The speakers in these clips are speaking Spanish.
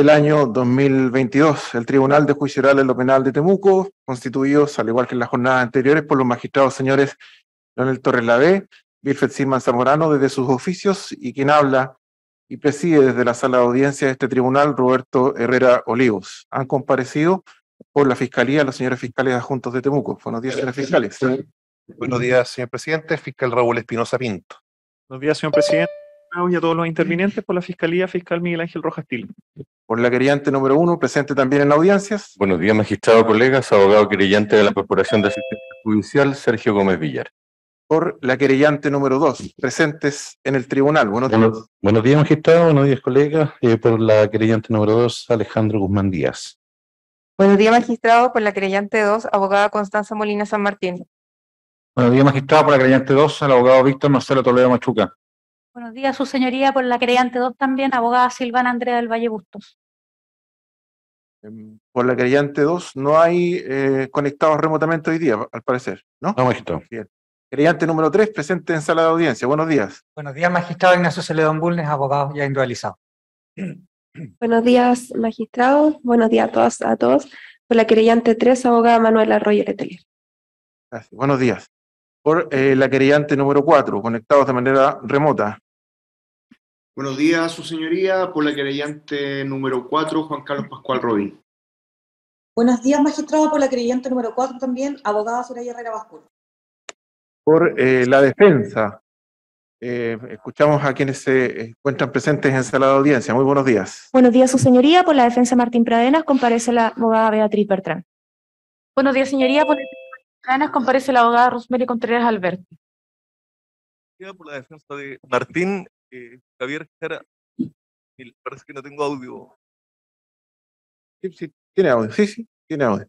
del año 2022. El Tribunal de Juicio Oral en lo Penal de Temuco, constituidos, al igual que en las jornadas anteriores, por los magistrados señores Leonel Torres Lavé, Wilfred Silman Zamorano, desde sus oficios, y quien habla y preside desde la sala de audiencia de este tribunal, Roberto Herrera Olivos. Han comparecido por la Fiscalía los señores fiscales adjuntos de Temuco. Buenos días, señores fiscales. Buenos días, señor presidente. Fiscal Raúl Espinosa Pinto. Buenos días, señor presidente. Y a todos los intervinientes por la Fiscalía Fiscal Miguel Ángel Rojas Til. Por la querellante número uno, presente también en audiencias. Buenos días, magistrado, colegas, abogado querellante de la Corporación de Asistencia Judicial, Sergio Gómez Villar. Por la querellante número dos, presentes en el tribunal. Buenos días. Buenos, buenos días, magistrado. Buenos días, colegas. Eh, por la querellante número dos, Alejandro Guzmán Díaz. Buenos días, magistrado. Por la querellante 2, abogada Constanza Molina San Martín. Buenos días, magistrado. Por la querellante 2, el abogado Víctor Marcelo Toledo Machuca. Buenos días, su señoría. Por la querellante 2 también, abogada Silvana Andrea del Valle Bustos. Em, Por la querellante 2, no hay eh, conectados remotamente hoy día, al parecer, ¿no? No, magistrado. Bien. Querellante número 3, presente en sala de audiencia. Buenos días. Buenos días, magistrado Ignacio Celedón Bulnes, abogado ya individualizado. Buenos días, magistrados. Buenos días a todas, a todos. Por la querellante 3, abogada Manuela Arroyo Letelier. Gracias. Buenos días. Por eh, la querellante número 4, conectados de manera remota. Buenos días, su señoría. Por la querellante número 4, Juan Carlos Pascual Robín. Buenos días, magistrado. Por la creyente número 4 también, abogada Soraya Herrera Basculo. Por eh, la defensa, eh, escuchamos a quienes se encuentran presentes en sala de audiencia. Muy buenos días. Buenos días, su señoría. Por la defensa Martín Pradenas comparece la abogada Beatriz Bertrán. Buenos días, señoría. Por la defensa Pradenas comparece la abogada Rosemary Contreras Alberti. Por la defensa de Martín, eh, Javier Jara. Y Parece que no tengo audio. Sí, sí, tiene audio. Sí, sí, tiene audio.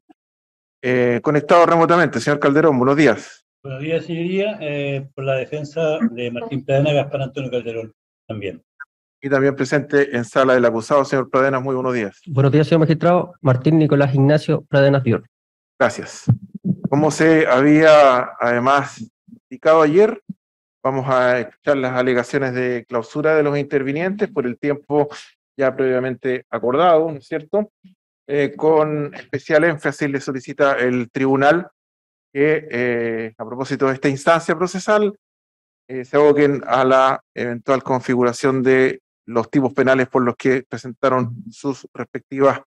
Eh, conectado remotamente, señor Calderón, buenos días. Buenos días, señoría. Eh, por la defensa de Martín Pradena, Gaspar Antonio Calderón, también. Y también presente en sala del acusado, señor Pradenas, muy buenos días. Buenos días, señor magistrado. Martín Nicolás Ignacio Pradenas Dior. Gracias. Como se había además indicado ayer, vamos a escuchar las alegaciones de clausura de los intervinientes por el tiempo ya previamente acordado, ¿no es cierto? Eh, con especial énfasis le solicita el tribunal que, eh, a propósito de esta instancia procesal, eh, se aboquen a la eventual configuración de los tipos penales por los que presentaron sus respectivas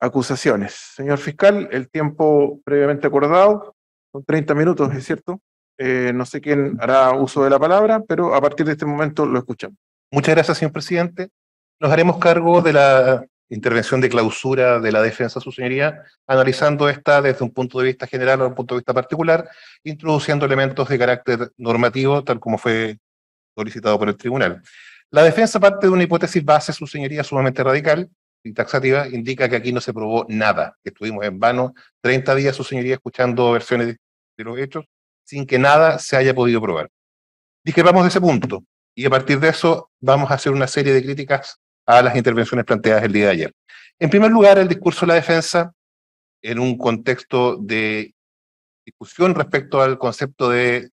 acusaciones. Señor fiscal, el tiempo previamente acordado son 30 minutos, ¿es cierto? Eh, no sé quién hará uso de la palabra, pero a partir de este momento lo escuchamos. Muchas gracias, señor presidente. Nos haremos cargo de la intervención de clausura de la defensa, su señoría, analizando esta desde un punto de vista general o un punto de vista particular, introduciendo elementos de carácter normativo, tal como fue solicitado por el tribunal. La defensa parte de una hipótesis base, su señoría, sumamente radical y taxativa, indica que aquí no se probó nada, que estuvimos en vano 30 días, su señoría, escuchando versiones de, los hechos, sin que nada se haya podido probar. Discrepamos de ese punto, y a partir de eso vamos a hacer una serie de críticas a las intervenciones planteadas el día de ayer. En primer lugar, el discurso de la defensa, en un contexto de discusión respecto al concepto de,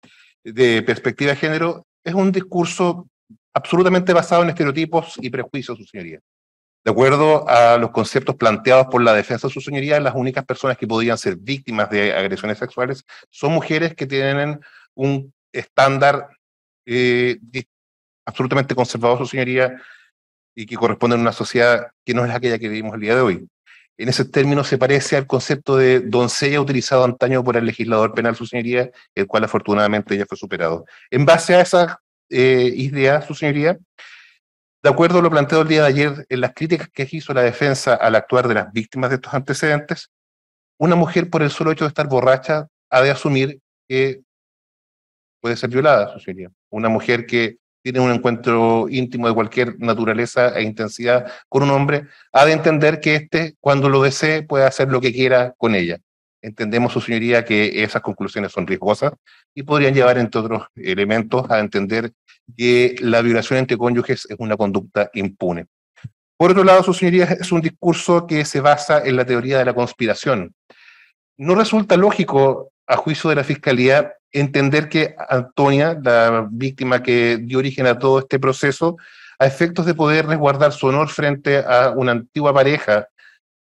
de perspectiva de género, es un discurso absolutamente basado en estereotipos y prejuicios, su señoría. De acuerdo a los conceptos planteados por la defensa de su señoría, las únicas personas que podían ser víctimas de agresiones sexuales son mujeres que tienen un estándar eh, absolutamente conservador, su señoría, y que corresponden a una sociedad que no es aquella que vivimos el día de hoy. En ese término se parece al concepto de doncella utilizado antaño por el legislador penal, su señoría, el cual afortunadamente ya fue superado. En base a esa eh, idea, su señoría, de acuerdo a lo planteado el día de ayer en las críticas que hizo la defensa al actuar de las víctimas de estos antecedentes, una mujer por el solo hecho de estar borracha ha de asumir que puede ser violada, su señoría. Una mujer que tiene un encuentro íntimo de cualquier naturaleza e intensidad con un hombre, ha de entender que éste, cuando lo desee, puede hacer lo que quiera con ella. Entendemos, su señoría, que esas conclusiones son riesgosas y podrían llevar, entre otros elementos, a entender que la violación entre cónyuges es una conducta impune. Por otro lado, su señoría, es un discurso que se basa en la teoría de la conspiración. No resulta lógico, a juicio de la Fiscalía, entender que Antonia, la víctima que dio origen a todo este proceso, a efectos de poder resguardar su honor frente a una antigua pareja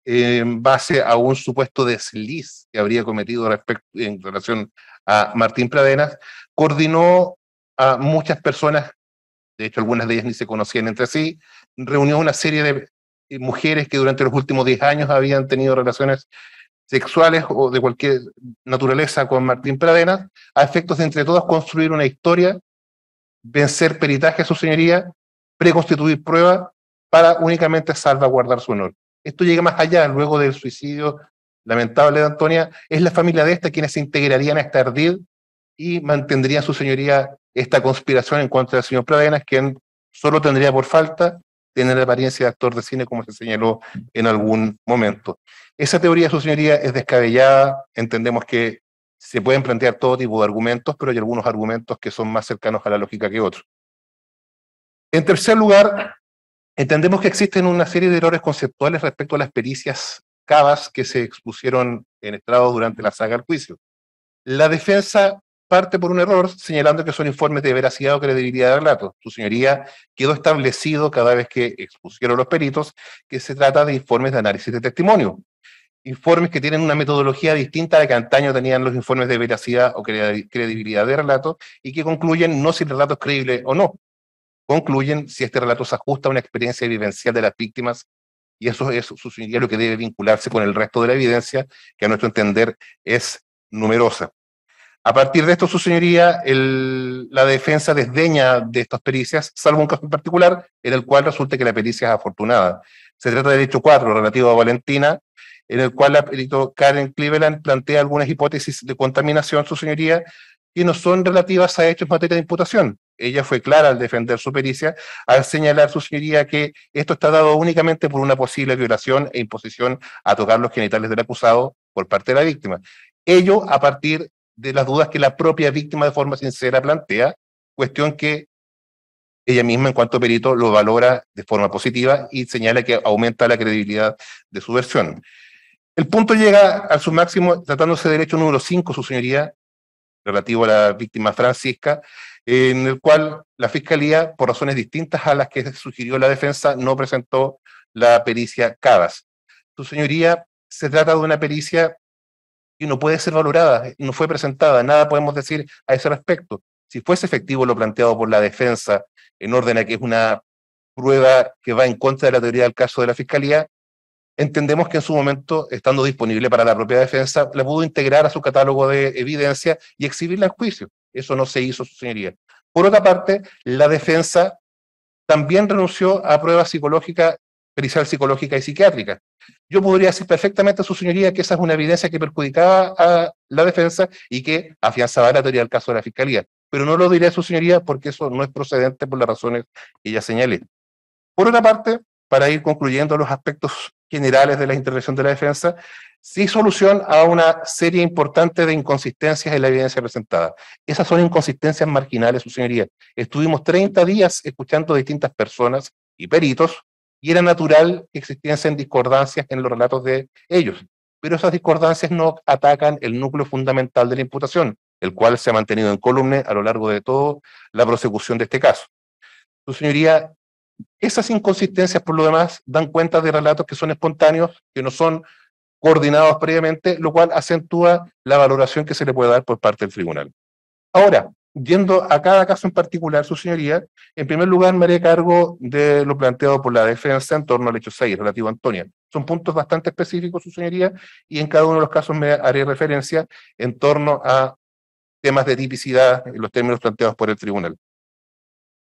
en base a un supuesto desliz que habría cometido respecto, en relación a Martín Pradenas, coordinó a muchas personas, de hecho algunas de ellas ni se conocían entre sí, reunió una serie de eh, mujeres que durante los últimos 10 años habían tenido relaciones sexuales o de cualquier naturaleza con Martín Pradenas, a efectos de entre todas construir una historia, vencer peritaje a su señoría, preconstituir pruebas para únicamente salvaguardar su honor. Esto llega más allá, luego del suicidio lamentable de Antonia, es la familia de esta quienes se integrarían a este ardid y mantendrían su señoría esta conspiración en contra del señor Pradenas, quien solo tendría por falta tener la apariencia de actor de cine, como se señaló en algún momento. Esa teoría, su señoría, es descabellada. Entendemos que se pueden plantear todo tipo de argumentos, pero hay algunos argumentos que son más cercanos a la lógica que otros. En tercer lugar, entendemos que existen una serie de errores conceptuales respecto a las pericias cavas que se expusieron en estrado durante la saga al juicio. La defensa parte por un error señalando que son informes de veracidad o credibilidad de relato. Su señoría quedó establecido cada vez que expusieron los peritos que se trata de informes de análisis de testimonio. Informes que tienen una metodología distinta a la que antaño tenían los informes de veracidad o credibilidad de relato y que concluyen no si el relato es creíble o no. Concluyen si este relato se ajusta a una experiencia vivencial de las víctimas y eso es su señoría lo que debe vincularse con el resto de la evidencia que a nuestro entender es numerosa. A partir de esto, su señoría, la defensa desdeña de estas pericias, salvo un caso en particular, en el cual resulta que la pericia es afortunada. Se trata del hecho 4, relativo a Valentina, en el cual la perito Karen Cleveland plantea algunas hipótesis de contaminación, su señoría, que no son relativas a hechos en materia de imputación. Ella fue clara al defender su pericia, al señalar su señoría que esto está dado únicamente por una posible violación e imposición a tocar los genitales del acusado por parte de la víctima. Ello a partir de las dudas que la propia víctima de forma sincera plantea, cuestión que ella misma en cuanto perito lo valora de forma positiva y señala que aumenta la credibilidad de su versión. El punto llega a su máximo tratándose de derecho número 5, su señoría, relativo a la víctima Francisca, en el cual la Fiscalía, por razones distintas a las que sugirió la defensa, no presentó la pericia Cabas. Su señoría, se trata de una pericia y no puede ser valorada, no fue presentada, nada podemos decir a ese respecto. Si fuese efectivo lo planteado por la defensa en orden a que es una prueba que va en contra de la teoría del caso de la Fiscalía, entendemos que en su momento, estando disponible para la propia defensa, la pudo integrar a su catálogo de evidencia y exhibirla en juicio. Eso no se hizo, su señoría. Por otra parte, la defensa también renunció a pruebas psicológicas pericial psicológica y psiquiátrica. Yo podría decir perfectamente a su señoría que esa es una evidencia que perjudicaba a la defensa y que afianzaba la teoría del caso de la fiscalía. Pero no lo diré a su señoría porque eso no es procedente por las razones que ya señalé. Por otra parte, para ir concluyendo los aspectos generales de la intervención de la defensa, sí solución a una serie importante de inconsistencias en la evidencia presentada. Esas son inconsistencias marginales, su señoría. Estuvimos 30 días escuchando a distintas personas y peritos y era natural que existiesen discordancias en los relatos de ellos. Pero esas discordancias no atacan el núcleo fundamental de la imputación, el cual se ha mantenido en columna a lo largo de toda la prosecución de este caso. Su señoría, esas inconsistencias, por lo demás, dan cuenta de relatos que son espontáneos, que no son coordinados previamente, lo cual acentúa la valoración que se le puede dar por parte del tribunal. Ahora, yendo a cada caso en particular, su señoría, en primer lugar me haré cargo de lo planteado por la defensa en torno al hecho 6, relativo a Antonia. Son puntos bastante específicos, su señoría, y en cada uno de los casos me haré referencia en torno a temas de tipicidad en los términos planteados por el tribunal.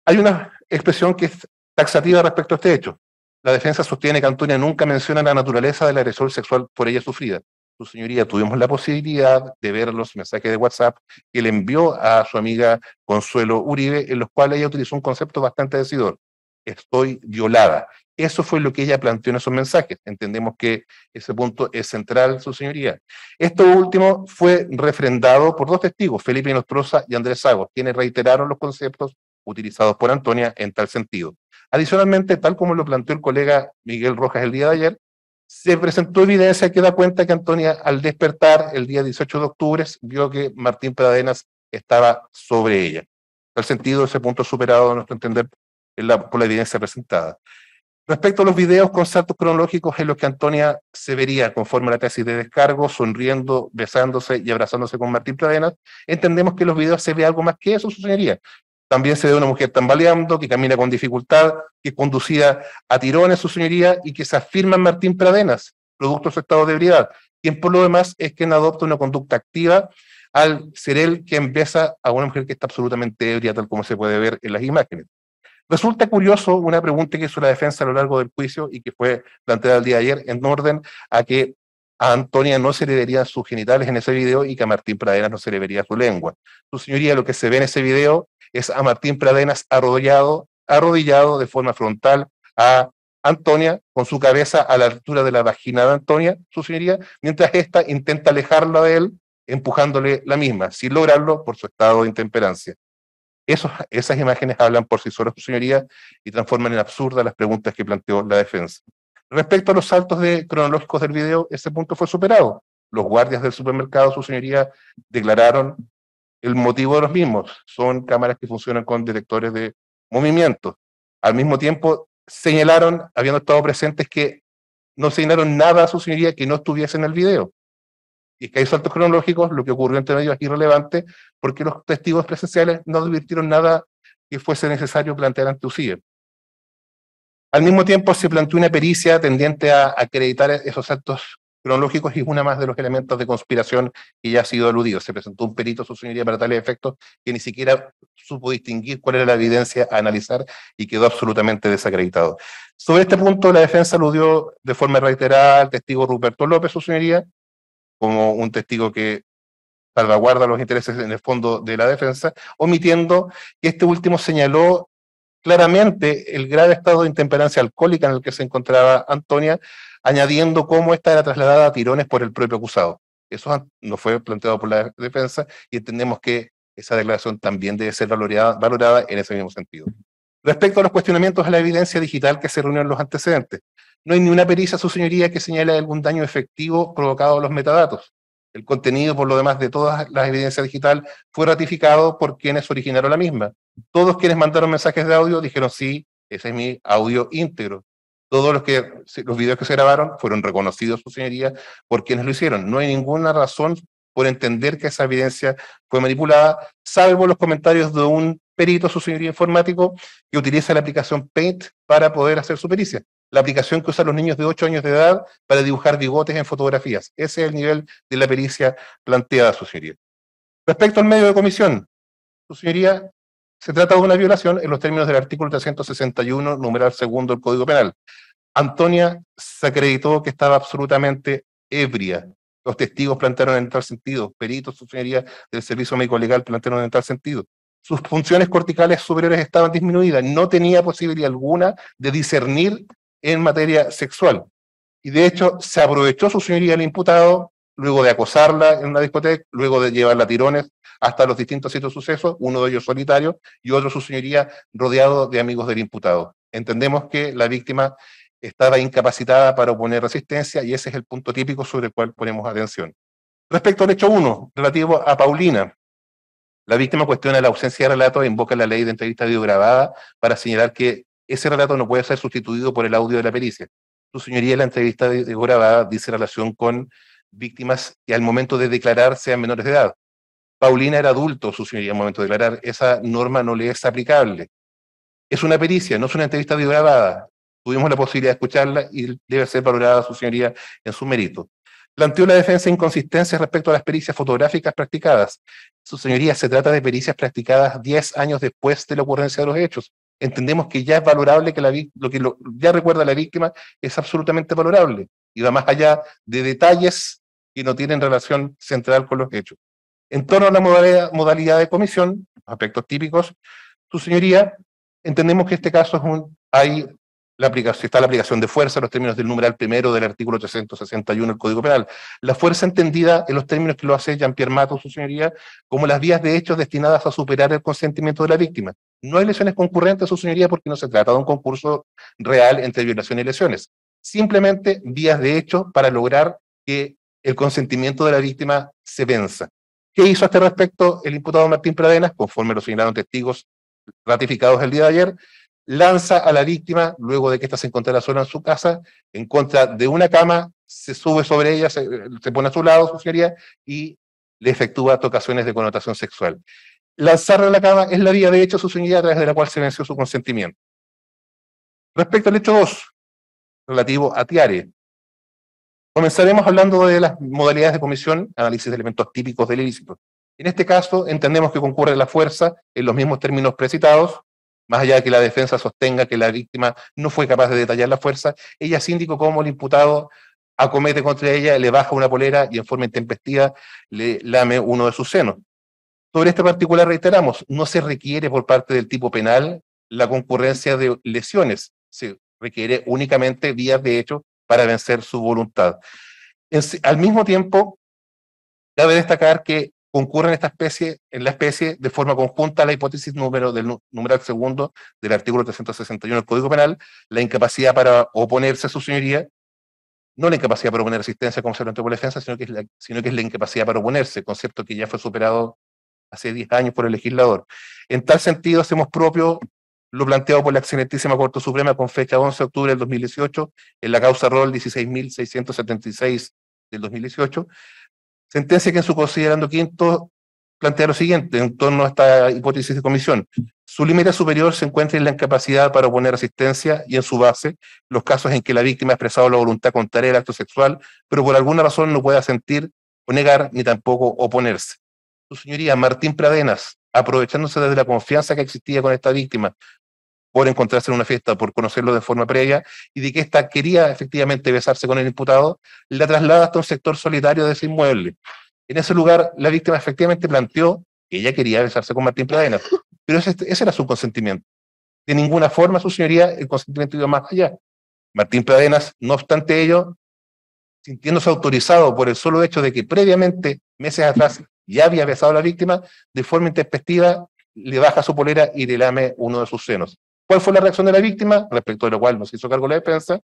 Hay una expresión que es taxativa respecto a este hecho. La defensa sostiene que Antonia nunca menciona la naturaleza del agresor sexual por ella sufrida su señoría, tuvimos la posibilidad de ver los mensajes de WhatsApp que le envió a su amiga Consuelo Uribe, en los cuales ella utilizó un concepto bastante decidor. Estoy violada. Eso fue lo que ella planteó en esos mensajes. Entendemos que ese punto es central, su señoría. Esto último fue refrendado por dos testigos, Felipe Nostroza y Andrés Sagos, quienes reiteraron los conceptos utilizados por Antonia en tal sentido. Adicionalmente, tal como lo planteó el colega Miguel Rojas el día de ayer, se presentó evidencia que da cuenta que Antonia, al despertar el día 18 de octubre, vio que Martín Pradenas estaba sobre ella. En tal sentido, ese punto superado, a nuestro entender, en la- por la evidencia presentada. Respecto a los videos con saltos cronológicos en los que Antonia se vería, conforme a la tesis de descargo, sonriendo, besándose y abrazándose con Martín Pradenas, entendemos que los videos se ve algo más que eso, su señoría. También se ve una mujer tambaleando, que camina con dificultad, que es conducida a tirones, su señoría, y que se afirma en Martín Pradenas, producto de su estado de ebriedad, quien por lo demás es quien adopta una conducta activa al ser él quien besa a una mujer que está absolutamente ebria, tal como se puede ver en las imágenes. Resulta curioso una pregunta que hizo la defensa a lo largo del juicio y que fue planteada el día de ayer en orden a que a Antonia no se le verían sus genitales en ese video y que a Martín Pradenas no se le vería su lengua. Su señoría, lo que se ve en ese video es a Martín Pradenas arrodillado, arrodillado de forma frontal a Antonia con su cabeza a la altura de la vagina de Antonia, su señoría, mientras ésta intenta alejarla de él, empujándole la misma, sin lograrlo por su estado de intemperancia. Esos, esas imágenes hablan por sí solas, su señoría, y transforman en absurdas las preguntas que planteó la defensa. Respecto a los saltos de, cronológicos del video, ese punto fue superado. Los guardias del supermercado, su señoría, declararon el motivo de los mismos. Son cámaras que funcionan con detectores de movimiento. Al mismo tiempo, señalaron, habiendo estado presentes, que no señalaron nada a su señoría que no estuviese en el video. Y que hay saltos cronológicos, lo que ocurrió entre medio es irrelevante, porque los testigos presenciales no advirtieron nada que fuese necesario plantear ante UCIE. Al mismo tiempo, se planteó una pericia tendiente a acreditar esos saltos cronológicos es una más de los elementos de conspiración que ya ha sido aludido. Se presentó un perito, su señoría, para tales efectos, que ni siquiera supo distinguir cuál era la evidencia a analizar y quedó absolutamente desacreditado. Sobre este punto, la defensa aludió de forma reiterada al testigo Ruperto López, su señoría, como un testigo que salvaguarda los intereses en el fondo de la defensa, omitiendo que este último señaló claramente el grave estado de intemperancia alcohólica en el que se encontraba Antonia, añadiendo cómo esta era trasladada a tirones por el propio acusado. Eso no fue planteado por la defensa y entendemos que esa declaración también debe ser valorada, en ese mismo sentido. Respecto a los cuestionamientos a la evidencia digital que se reunió los antecedentes, no hay ni una pericia, su señoría, que señale algún daño efectivo provocado a los metadatos. El contenido, por lo demás, de todas las evidencias digital fue ratificado por quienes originaron la misma. Todos quienes mandaron mensajes de audio dijeron, sí, ese es mi audio íntegro. Todos los, que, los videos que se grabaron fueron reconocidos, su señoría, por quienes lo hicieron. No hay ninguna razón por entender que esa evidencia fue manipulada, salvo los comentarios de un perito, su señoría informático, que utiliza la aplicación Paint para poder hacer su pericia. La aplicación que usan los niños de 8 años de edad para dibujar bigotes en fotografías. Ese es el nivel de la pericia planteada, su señoría. Respecto al medio de comisión, su señoría, se trata de una violación en los términos del artículo 361, numeral segundo del Código Penal. Antonia se acreditó que estaba absolutamente ebria. Los testigos plantearon en tal sentido, peritos, su señoría del Servicio Médico Legal plantearon en tal sentido. Sus funciones corticales superiores estaban disminuidas, no tenía posibilidad alguna de discernir en materia sexual. Y de hecho, se aprovechó su señoría el imputado, luego de acosarla en una discoteca, luego de llevarla a tirones hasta los distintos sitios de suceso, uno de ellos solitario y otro, su señoría, rodeado de amigos del imputado. Entendemos que la víctima estaba incapacitada para oponer resistencia y ese es el punto típico sobre el cual ponemos atención. Respecto al hecho 1, relativo a Paulina, la víctima cuestiona la ausencia de relato e invoca la ley de entrevista videograbada para señalar que ese relato no puede ser sustituido por el audio de la pericia. Su señoría, la entrevista videograbada dice relación con víctimas que al momento de declarar sean menores de edad. Paulina era adulto, su señoría, al momento de declarar. Esa norma no le es aplicable. Es una pericia, no es una entrevista videograbada. Tuvimos la posibilidad de escucharla y debe ser valorada su señoría en su mérito. Planteó la defensa inconsistencias respecto a las pericias fotográficas practicadas. Su señoría, se trata de pericias practicadas 10 años después de la ocurrencia de los hechos. Entendemos que ya es valorable que la, lo que ya recuerda la víctima es absolutamente valorable y va más allá de detalles que no tienen relación central con los hechos. En torno a la modalidad, de comisión, aspectos típicos, su señoría, entendemos que este caso es un, hay la aplicación, está la aplicación de fuerza en los términos del numeral primero del artículo 361 del Código Penal. La fuerza entendida en los términos que lo hace Jean-Pierre Mato, su señoría, como las vías de hechos destinadas a superar el consentimiento de la víctima. No hay lesiones concurrentes, su señoría, porque no se trata de un concurso real entre violación y lesiones. Simplemente vías de hecho para lograr que el consentimiento de la víctima se venza. ¿Qué hizo a este respecto el imputado Martín Pradenas? Conforme lo señalaron testigos ratificados el día de ayer, lanza a la víctima, luego de que ésta se encontrara sola en su casa, en contra de una cama, se sube sobre ella, se, pone a su lado, su y le efectúa tocaciones de connotación sexual. Lanzarla a la cama es la vía de hecho, su señoría, a través de la cual se venció su consentimiento. Respecto al hecho 2, relativo a Tiare, comenzaremos hablando de las modalidades de comisión, análisis de elementos típicos del ilícito. En este caso, entendemos que concurre la fuerza en los mismos términos precitados, más allá de que la defensa sostenga que la víctima no fue capaz de detallar la fuerza, ella sí indicó cómo el imputado acomete contra ella, le baja una polera y en forma intempestiva le lame uno de sus senos. Sobre este particular reiteramos, no se requiere por parte del tipo penal la concurrencia de lesiones, se requiere únicamente vías de hecho para vencer su voluntad. Al mismo tiempo, cabe destacar que concurren esta especie, en la especie de forma conjunta la hipótesis número del nu- numeral segundo del artículo 361 del Código Penal, la incapacidad para oponerse a su señoría, no la incapacidad para oponer resistencia como se por la defensa, sino que, es la, sino que es la incapacidad para oponerse, concepto que ya fue superado hace 10 años por el legislador. En tal sentido, hacemos propio lo planteado por la excelentísima Corte Suprema con fecha 11 de octubre del 2018, en la causa ROL 16.676 del 2018, sentencia que en su considerando quinto plantea lo siguiente en torno a esta hipótesis de comisión. Su límite superior se encuentra en la incapacidad para oponer resistencia y en su base los casos en que la víctima ha expresado la voluntad contraria al acto sexual, pero por alguna razón no pueda sentir o negar ni tampoco oponerse. Su señoría Martín Pradenas, aprovechándose de la confianza que existía con esta víctima por encontrarse en una fiesta, por conocerlo de forma previa, y de que ésta quería efectivamente besarse con el imputado, la traslada hasta un sector solitario de ese inmueble. En ese lugar, la víctima efectivamente planteó que ella quería besarse con Martín Pradenas, pero ese, ese era su consentimiento. De ninguna forma, su señoría, el consentimiento iba más allá. Martín Pradenas, no obstante ello, sintiéndose autorizado por el solo hecho de que previamente, meses atrás, ya había besado a la víctima, de forma intempestiva, le baja su polera y le lame uno de sus senos. ¿Cuál fue la reacción de la víctima? Respecto de lo cual nos hizo cargo la defensa.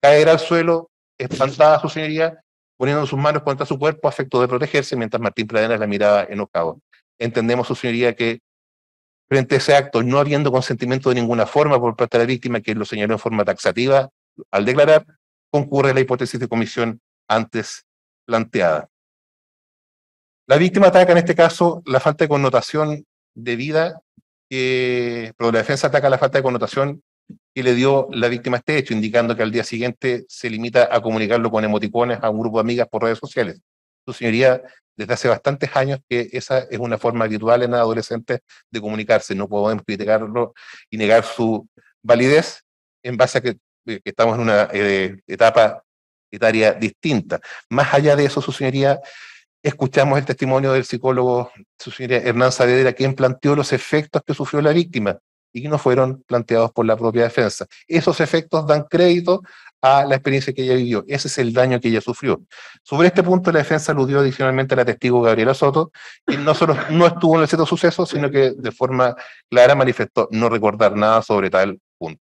Caer al suelo, espantada su señoría, poniendo sus manos contra su cuerpo a de protegerse, mientras Martín Pradenas la miraba enojado. Entendemos, su señoría, que frente a ese acto, no habiendo consentimiento de ninguna forma por parte de la víctima, que lo señaló en forma taxativa al declarar, concurre la hipótesis de comisión antes planteada. La víctima ataca en este caso la falta de connotación debida, que, pero la defensa ataca la falta de connotación que le dio la víctima a este hecho, indicando que al día siguiente se limita a comunicarlo con emoticones a un grupo de amigas por redes sociales. Su señoría, desde hace bastantes años que esa es una forma habitual en adolescentes de comunicarse, no podemos criticarlo y negar su validez en base a que, que estamos en una eh, etapa etaria distinta. Más allá de eso, su señoría, escuchamos el testimonio del psicólogo, Hernán Saavedra, quien planteó los efectos que sufrió la víctima y que no fueron planteados por la propia defensa. Esos efectos dan crédito a la experiencia que ella vivió. Ese es el daño que ella sufrió. Sobre este punto, la defensa aludió adicionalmente a la testigo Gabriela Soto, quien no solo no estuvo en el cierto suceso, sino que de forma clara manifestó no recordar nada sobre tal punto.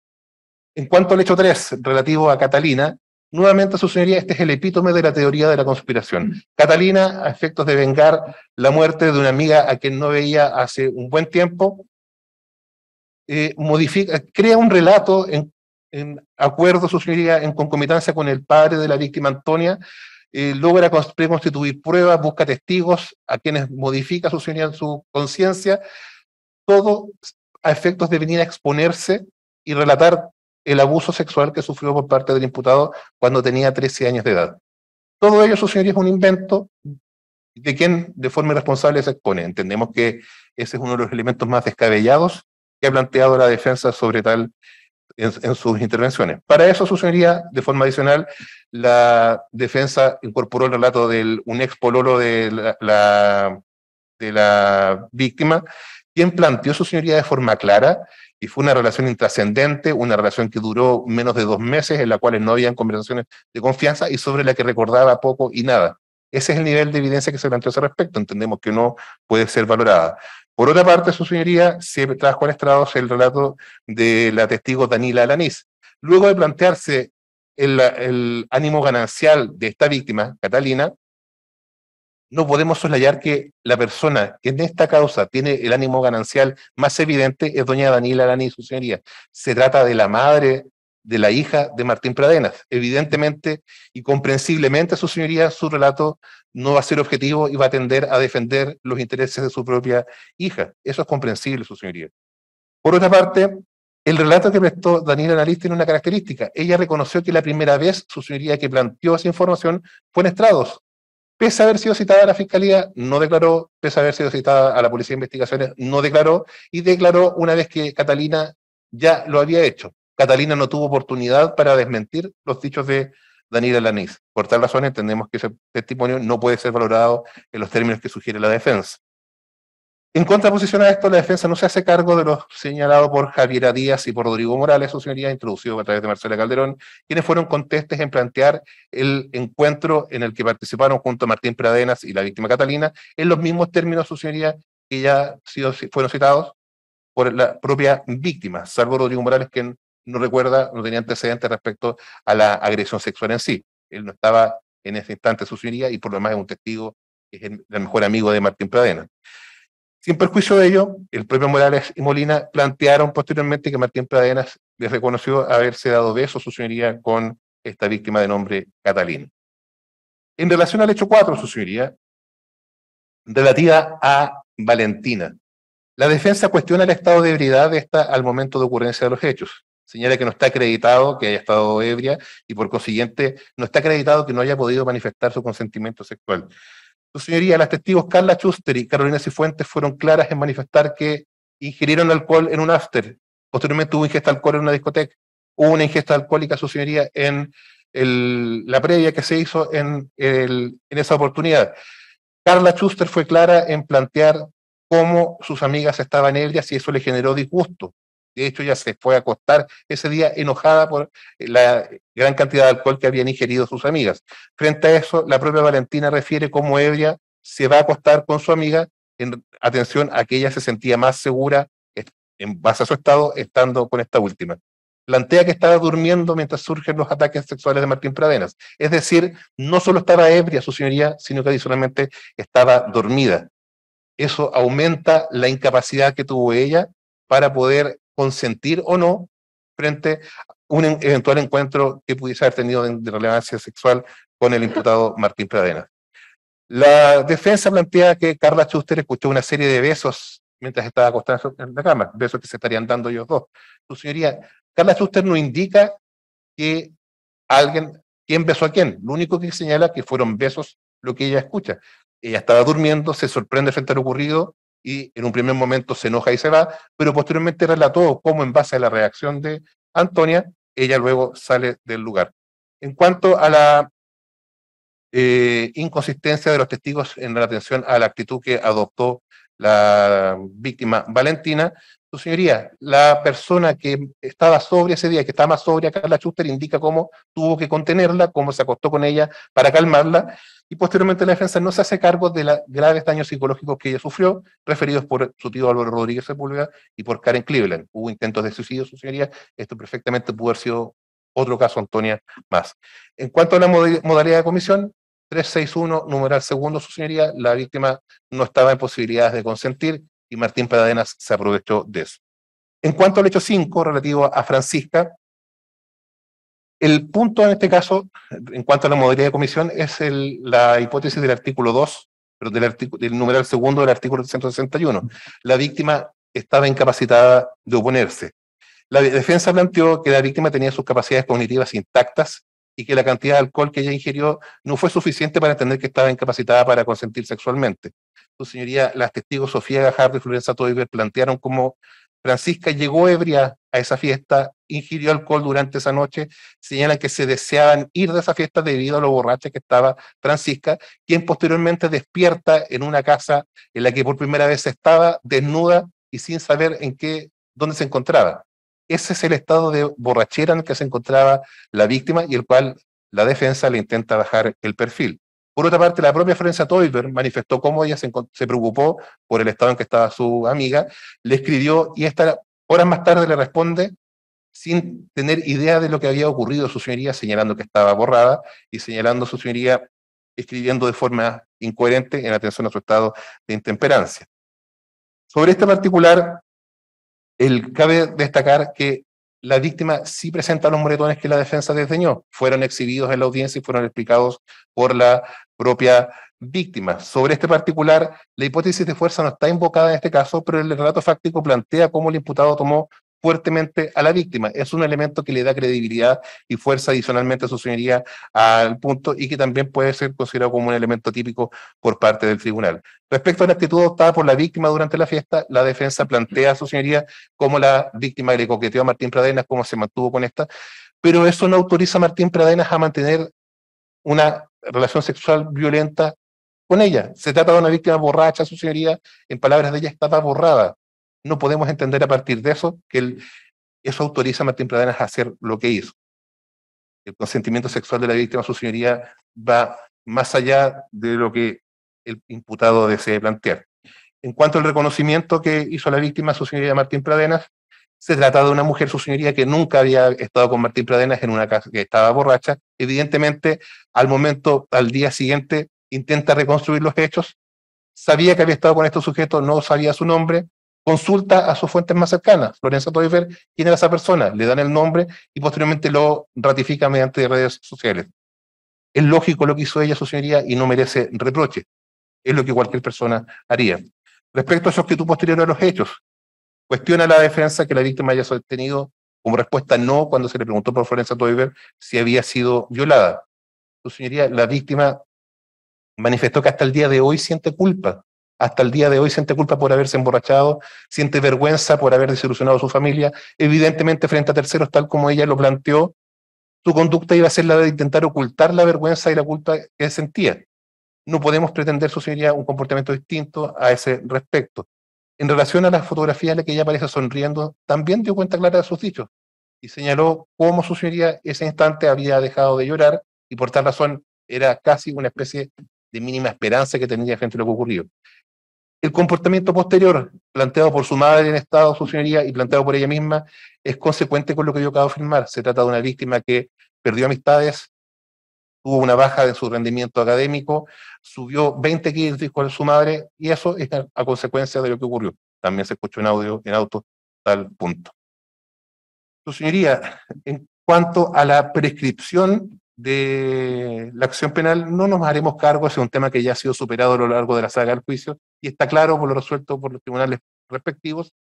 En cuanto al hecho 3, relativo a Catalina, nuevamente su señoría, este es el epítome de la teoría de la conspiración. Catalina, a efectos de vengar la muerte de una amiga a quien no veía hace un buen tiempo, eh, modifica, crea un relato en, en acuerdo, su señoría, en concomitancia con el padre de la víctima Antonia, eh, logra cons- preconstituir pruebas, busca testigos a quienes modifica su señoría en su conciencia, todo a efectos de venir a exponerse y relatar el abuso sexual que sufrió por parte del imputado cuando tenía 13 años de edad. Todo ello, su señoría, es un invento de quien de forma irresponsable se expone. Entendemos que ese es uno de los elementos más descabellados que ha planteado la defensa sobre tal en, sus intervenciones. Para eso, su señoría, de forma adicional, la defensa incorporó el relato de un ex pololo de la- de la víctima, quien planteó su señoría de forma clara y fue una relación intrascendente, una relación que duró menos de dos meses, en la cual no habían conversaciones de confianza y sobre la que recordaba poco y nada. Ese es el nivel de evidencia que se planteó a ese respecto. Entendemos que no puede ser valorada. Por otra parte, su señoría se trajo al estrado el relato de la testigo Danila Alaniz. Luego de plantearse el ánimo ganancial de esta víctima, Catalina, no podemos soslayar que la persona que en esta causa tiene el ánimo ganancial más evidente es doña Daniela Lani y su señoría. Se trata de la madre de la hija de Martín Pradenas. Evidentemente y comprensiblemente, su señoría, su relato no va a ser objetivo y va a tender a defender los intereses de su propia hija. Eso es comprensible, su señoría. Por otra parte, el relato que prestó Daniela Nariz tiene una característica. Ella reconoció que la primera vez, su señoría, que planteó esa información fue en estrados. Pese a haber sido citada a la Fiscalía, no declaró, pese a haber sido citada a la Policía de Investigaciones, no declaró, y declaró una vez que Catalina ya lo había hecho. Catalina no tuvo oportunidad para desmentir los dichos de Daniela Lanís. Por tal razón entendemos que ese testimonio no puede ser valorado en los términos que sugiere la defensa. En contraposición a esto, la defensa no se hace cargo de lo señalado por Javiera Díaz y por Rodrigo Morales, su señoría, introducido a través de Marcela Calderón, quienes fueron contestes en plantear el encuentro en el que participaron junto a Martín Pradenas y la víctima Catalina, en los mismos términos, su señoría, que ya fueron citados por la propia víctima, salvo Rodrigo Morales, quien no recuerda, no tenía antecedentes respecto a la agresión sexual en sí. Él no estaba en ese instante su señoría y por lo demás es un testigo es el, mejor amigo de Martín Pradena. Sin perjuicio de ello, el propio Morales y Molina plantearon posteriormente que Martín Pradenas les reconoció haberse dado besos a su señoría con esta víctima de nombre Catalina. En relación al hecho 4, su señoría, relativa a Valentina, la defensa cuestiona el estado de ebriedad de esta al momento de ocurrencia de los hechos señala que no está acreditado que haya estado ebria y por consiguiente no está acreditado que no haya podido manifestar su consentimiento sexual. Su señoría, las testigos Carla Schuster y Carolina Cifuentes fueron claras en manifestar que ingirieron alcohol en un after. Posteriormente hubo ingesta de alcohol en una discoteca. Hubo una ingesta alcohólica, su señoría, en la previa que se hizo en, en esa oportunidad. Carla Schuster fue clara en plantear cómo sus amigas estaban ebrias y eso le generó disgusto. De hecho, ella se fue a acostar ese día enojada por la gran cantidad de alcohol que habían ingerido sus amigas. Frente a eso, la propia Valentina refiere cómo ebria se va a acostar con su amiga en atención a que ella se sentía más segura en base a su estado estando con esta última. Plantea que estaba durmiendo mientras surgen los ataques sexuales de Martín Pradenas. Es decir, no solo estaba ebria su señoría, sino que adicionalmente estaba dormida. Eso aumenta la incapacidad que tuvo ella para poder consentir o no frente a un eventual encuentro que pudiese haber tenido de, relevancia sexual con el imputado Martín Pradena. La defensa plantea que Carla Schuster escuchó una serie de besos mientras estaba acostada en la cama, besos que se estarían dando ellos dos. Su señoría, Carla Schuster no indica que alguien, quién besó a quién, lo único que señala que fueron besos lo que ella escucha. Ella estaba durmiendo, se sorprende frente a lo ocurrido y en un primer momento se enoja y se va, pero posteriormente relató cómo en base a la reacción de Antonia, ella luego sale del lugar. En cuanto a la eh, inconsistencia de los testigos en relación a la actitud que adoptó la víctima Valentina, su señoría, la persona que estaba sobria ese día, que estaba más sobria, Carla Schuster, indica cómo tuvo que contenerla, cómo se acostó con ella para calmarla, y posteriormente la defensa no se hace cargo de los graves daños psicológicos que ella sufrió, referidos por su tío Álvaro Rodríguez Sepúlveda y por Karen Cleveland. Hubo intentos de suicidio, su señoría, esto perfectamente pudo haber sido otro caso, Antonia, más. En cuanto a la modalidad de comisión, 361, numeral segundo, su señoría, la víctima no estaba en posibilidades de consentir y Martín Padadenas se aprovechó de eso. En cuanto al hecho 5, relativo a Francisca, el punto en este caso, en cuanto a la modalidad de comisión, es la hipótesis del artículo 2, pero del, del numeral segundo del artículo 161. La víctima estaba incapacitada de oponerse. La defensa planteó que la víctima tenía sus capacidades cognitivas intactas y que la cantidad de alcohol que ella ingirió no fue suficiente para entender que estaba incapacitada para consentir sexualmente. Su señoría, las testigos Sofía Gajardo y Florencia Toiber plantearon cómo Francisca llegó ebria a esa fiesta, ingirió alcohol durante esa noche, señalan que se deseaban ir de esa fiesta debido a lo borracha que estaba Francisca, quien posteriormente despierta en una casa en la que por primera vez estaba desnuda y sin saber en qué, dónde se encontraba. Ese es el estado de borrachera en el que se encontraba la víctima y el cual la defensa le intenta bajar el perfil. Por otra parte, la propia Florencia Toiber manifestó cómo ella se, preocupó por el estado en que estaba su amiga, le escribió y esta horas más tarde le responde sin tener idea de lo que había ocurrido su señoría, señalando que estaba borrada y señalando su señoría escribiendo de forma incoherente en atención a su estado de intemperancia. Sobre este particular, cabe destacar que la víctima sí presenta los moretones que la defensa desdeñó. Fueron exhibidos en la audiencia y fueron explicados por la propia víctima. Sobre este particular, la hipótesis de fuerza no está invocada en este caso, pero el relato fáctico plantea cómo el imputado tomó fuertemente a la víctima. Es un elemento que le da credibilidad y fuerza adicionalmente a su señoría al punto y que también puede ser considerado como un elemento típico por parte del tribunal. Respecto a la actitud adoptada por la víctima durante la fiesta, la defensa plantea a su señoría como la víctima le coqueteó a Martín Pradenas, cómo se mantuvo con esta, pero eso no autoriza a Martín Pradenas a mantener una relación sexual violenta con ella. Se trata de una víctima borracha, su señoría, en palabras de ella, estaba borrada no podemos entender a partir de eso que eso autoriza a Martín Pradenas a hacer lo que hizo. El consentimiento sexual de la víctima, su señoría, va más allá de lo que el imputado desee plantear. En cuanto al reconocimiento que hizo la víctima, su señoría Martín Pradenas, se trata de una mujer, su señoría, que nunca había estado con Martín Pradenas en una casa que estaba borracha. Evidentemente, al momento, al día siguiente, intenta reconstruir los hechos. Sabía que había estado con estos sujetos, no sabía su nombre, consulta a sus fuentes más cercanas. Lorenzo Toifer, quién era esa persona, le dan el nombre y posteriormente lo ratifica mediante redes sociales. Es lógico lo que hizo ella, su señoría, y no merece reproche. Es lo que cualquier persona haría. Respecto a su actitud posterior a los hechos, cuestiona la defensa que la víctima haya sostenido como respuesta no cuando se le preguntó por Florencia Toiber si había sido violada. Su señoría, la víctima manifestó que hasta el día de hoy siente culpa hasta el día de hoy siente culpa por haberse emborrachado, siente vergüenza por haber desilusionado a su familia. Evidentemente, frente a terceros, tal como ella lo planteó, su conducta iba a ser la de intentar ocultar la vergüenza y la culpa que sentía. No podemos pretender, su un comportamiento distinto a ese respecto. En relación a la fotografía en la que ella aparece sonriendo, también dio cuenta clara de sus dichos y señaló cómo su señoría ese instante había dejado de llorar y por tal razón era casi una especie de mínima esperanza que tenía frente a lo que ocurrió. El comportamiento posterior, planteado por su madre en estado, su señoría, y planteado por ella misma, es consecuente con lo que yo acabo de afirmar. Se trata de una víctima que perdió amistades, tuvo una baja de su rendimiento académico, subió 20 kilos con su madre, y eso es a, consecuencia de lo que ocurrió. También se escuchó en audio, en auto, tal punto. Su señoría, en cuanto a la prescripción de la acción penal no nos haremos cargo, es un tema que ya ha sido superado a lo largo de la saga del juicio y está claro por lo resuelto por los tribunales respectivos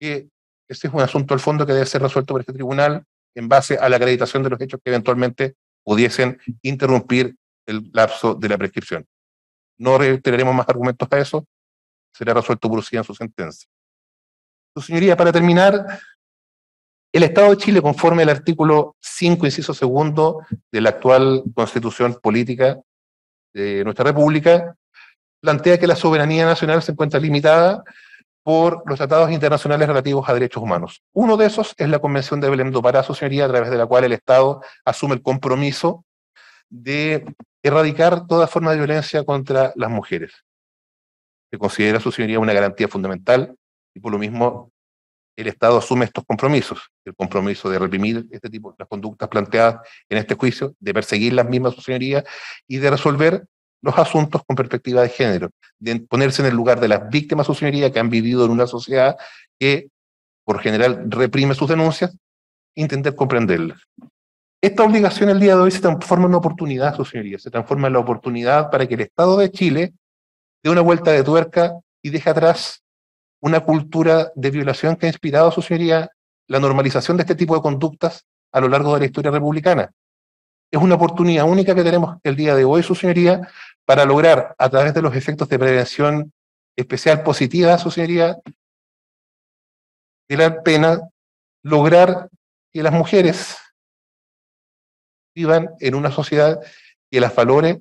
que ese es un asunto al fondo que debe ser resuelto por este tribunal en base a la acreditación de los hechos que eventualmente pudiesen interrumpir el lapso de la prescripción. No reiteraremos más argumentos a eso, será resuelto por usted en su sentencia. Su señoría, para terminar, el Estado de Chile, conforme al artículo 5, inciso segundo de la actual constitución política de nuestra República, plantea que la soberanía nacional se encuentra limitada por los tratados internacionales relativos a derechos humanos. Uno de esos es la Convención de Belém do Pará, su señoría, a través de la cual el Estado asume el compromiso de erradicar toda forma de violencia contra las mujeres. Se considera, su señoría, una garantía fundamental y por lo mismo el Estado asume estos compromisos, el compromiso de reprimir este tipo, las conductas planteadas en este juicio, de perseguir las mismas su señoría y de resolver los asuntos con perspectiva de género, de ponerse en el lugar de las víctimas su señoría que han vivido en una sociedad que por general reprime sus denuncias, intentar comprenderlas. Esta obligación el día de hoy se transforma en una oportunidad, su señoría, se transforma en la oportunidad para que el Estado de Chile dé una vuelta de tuerca y deje atrás una cultura de violación que ha inspirado, su señoría, la normalización de este tipo de conductas a lo largo de la historia republicana. Es una oportunidad única que tenemos el día de hoy, su señoría, para lograr, a través de los efectos de prevención especial positiva, su señoría, de la pena, lograr que las mujeres vivan en una sociedad que las valore,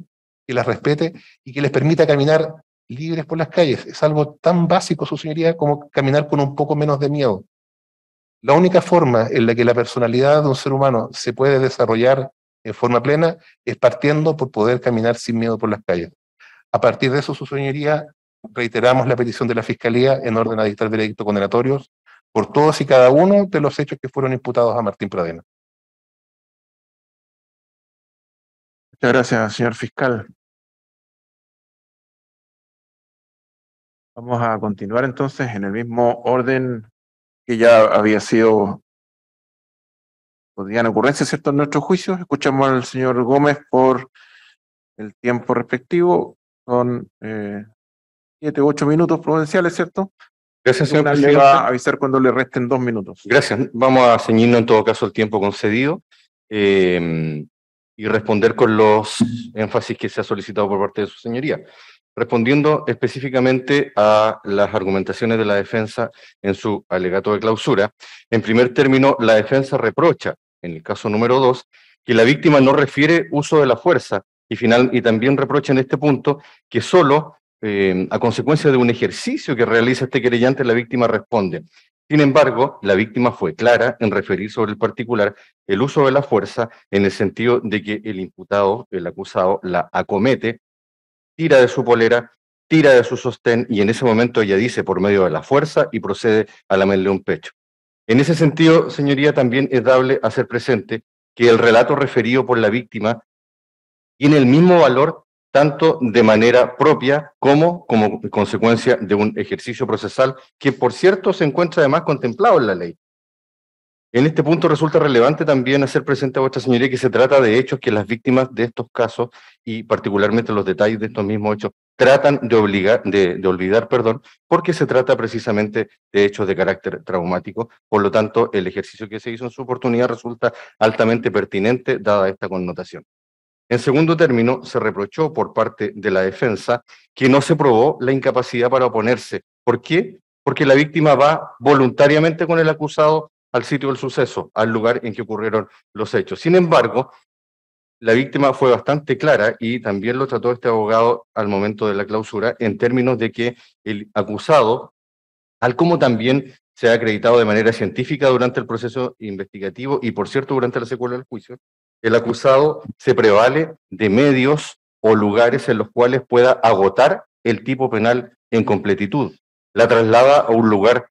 que las respete y que les permita caminar libres por las calles. Es algo tan básico, su señoría, como caminar con un poco menos de miedo. La única forma en la que la personalidad de un ser humano se puede desarrollar en forma plena es partiendo por poder caminar sin miedo por las calles. A partir de eso, su señoría, reiteramos la petición de la Fiscalía en orden a dictar veredictos condenatorios por todos y cada uno de los hechos que fueron imputados a Martín Pradena. Muchas gracias, señor fiscal. Vamos a continuar entonces en el mismo orden que ya había sido podrían ocurrencias, ¿cierto? En nuestros juicios. Escuchamos al señor Gómez por el tiempo respectivo. Son eh, siete u ocho minutos prudenciales, ¿cierto? Gracias, señor le presidente. va a avisar cuando le resten dos minutos. Gracias. Vamos a ceñirnos en todo caso el tiempo concedido eh, y responder con los énfasis que se ha solicitado por parte de su señoría. Respondiendo específicamente a las argumentaciones de la defensa en su alegato de clausura, en primer término, la defensa reprocha, en el caso número dos, que la víctima no refiere uso de la fuerza y, final, también reprocha en este punto que solo eh, a consecuencia de un ejercicio que realiza este querellante, la víctima responde. Sin embargo, la víctima fue clara en referir sobre el particular el uso de la fuerza en el sentido de que el imputado, el acusado, la acomete, tira de su polera, tira de su sostén y en ese momento ella dice por medio de la fuerza y procede a lamerle un pecho. En ese sentido, señoría, también es dable hacer presente que el relato referido por la víctima tiene el mismo valor tanto de manera propia como como consecuencia de un ejercicio procesal que, por cierto, se encuentra además contemplado en la ley. En este punto resulta relevante también hacer presente a vuestra señoría que se trata de hechos que las víctimas de estos casos y particularmente los detalles de estos mismos hechos tratan de, obligar, de, de olvidar, perdón, porque se trata precisamente de hechos de carácter traumático. Por lo tanto, el ejercicio que se hizo en su oportunidad resulta altamente pertinente dada esta connotación. En segundo término, se reprochó por parte de la defensa que no se probó la incapacidad para oponerse. ¿Por qué? Porque la víctima va voluntariamente con el acusado al sitio del suceso, al lugar en que ocurrieron los hechos. Sin embargo, la víctima fue bastante clara y también lo trató este abogado al momento de la clausura en términos de que el acusado, al como también se ha acreditado de manera científica durante el proceso investigativo y por cierto durante la secuela del juicio, el acusado se prevale de medios o lugares en los cuales pueda agotar el tipo penal en completitud. La traslada a un lugar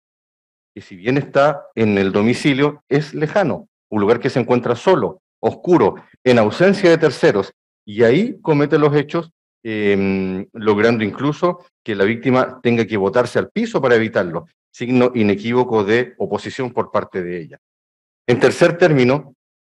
que si bien está en el domicilio, es lejano, un lugar que se encuentra solo, oscuro, en ausencia de terceros, y ahí comete los hechos, eh, logrando incluso que la víctima tenga que botarse al piso para evitarlo, signo inequívoco de oposición por parte de ella. En tercer término,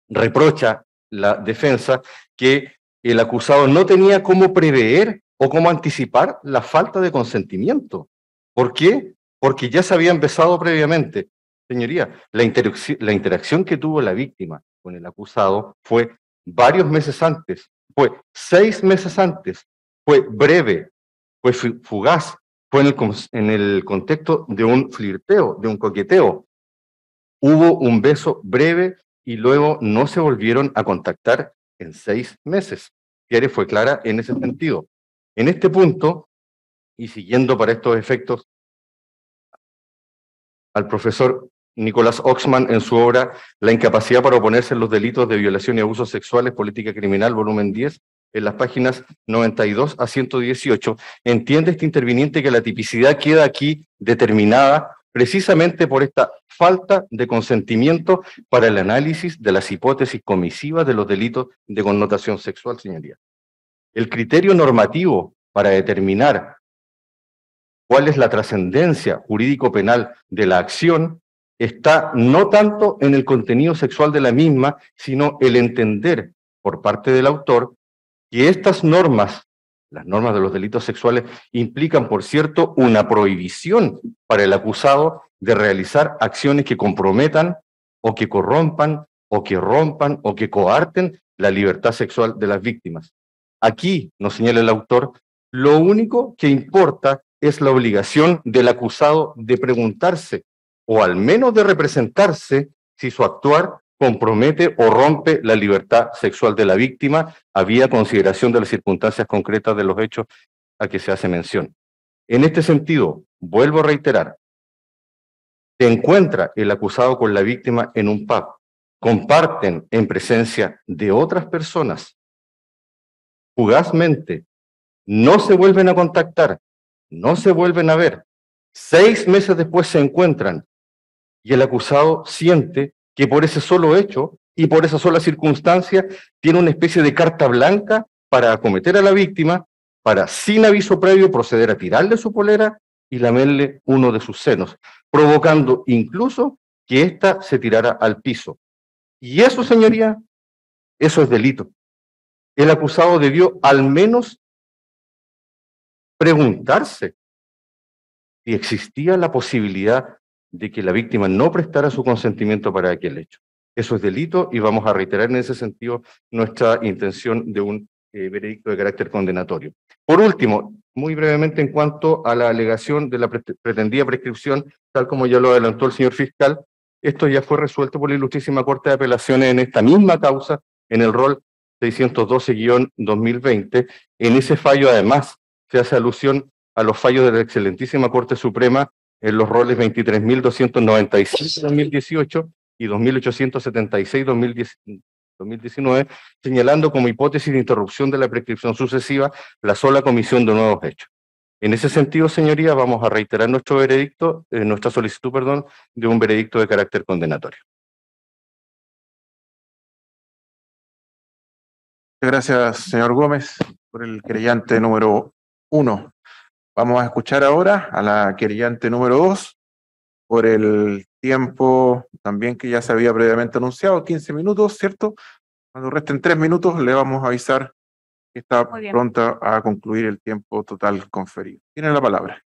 reprocha la defensa que el acusado no tenía cómo prever o cómo anticipar la falta de consentimiento. ¿Por qué? Porque ya se había empezado previamente. Señoría, la, interacción, que tuvo la víctima con el acusado fue varios meses antes, fue seis meses antes, fue breve, fue fugaz, fue en el, en el contexto de un flirteo, de un coqueteo. Hubo un beso breve y luego no se volvieron a contactar en seis meses. Pierre fue clara en ese sentido. En este punto, y siguiendo para estos efectos al profesor Nicolás Oxman en su obra La incapacidad para oponerse a los delitos de violación y abusos sexuales, política criminal, volumen 10, en las páginas 92 a 118, entiende este interviniente que la tipicidad queda aquí determinada precisamente por esta falta de consentimiento para el análisis de las hipótesis comisivas de los delitos de connotación sexual, señoría. El criterio normativo para determinar cuál es la trascendencia jurídico-penal de la acción está no tanto en el contenido sexual de la misma, sino el entender por parte del autor que estas normas, las normas de los delitos sexuales, implican, por cierto, una prohibición para el acusado de realizar acciones que comprometan o que corrompan o que rompan o que coarten la libertad sexual de las víctimas. Aquí, nos señala el autor, lo único que importa es la obligación del acusado de preguntarse o al menos de representarse si su actuar compromete o rompe la libertad sexual de la víctima, había consideración de las circunstancias concretas de los hechos a que se hace mención. En este sentido, vuelvo a reiterar, se encuentra el acusado con la víctima en un pub, comparten en presencia de otras personas, fugazmente, no se vuelven a contactar, no se vuelven a ver, seis meses después se encuentran y el acusado siente que por ese solo hecho y por esa sola circunstancia tiene una especie de carta blanca para acometer a la víctima, para sin aviso previo proceder a tirarle su polera y lamerle uno de sus senos, provocando incluso que ésta se tirara al piso. Y eso, señoría, eso es delito. El acusado debió al menos preguntarse si existía la posibilidad de que la víctima no prestara su consentimiento para aquel hecho. Eso es delito y vamos a reiterar en ese sentido nuestra intención de un eh, veredicto de carácter condenatorio. Por último, muy brevemente en cuanto a la alegación de la pretendida prescripción, tal como ya lo adelantó el señor fiscal, esto ya fue resuelto por la Ilustrísima Corte de Apelaciones en esta misma causa, en el rol 612-2020. En ese fallo, además, se hace alusión a los fallos de la excelentísima Corte Suprema en los roles 23.296-2018 y 2.876-2019, señalando como hipótesis de interrupción de la prescripción sucesiva la sola comisión de nuevos hechos. En ese sentido, señoría, vamos a reiterar nuestro veredicto, eh, nuestra solicitud, perdón, de un veredicto de carácter condenatorio. Gracias, señor Gómez, por el querellante número uno. Vamos a escuchar ahora a la querellante número dos por el tiempo también que ya se había previamente anunciado, 15 minutos, ¿cierto? Cuando resten tres minutos le vamos a avisar que está pronta a concluir el tiempo total conferido. Tiene la palabra.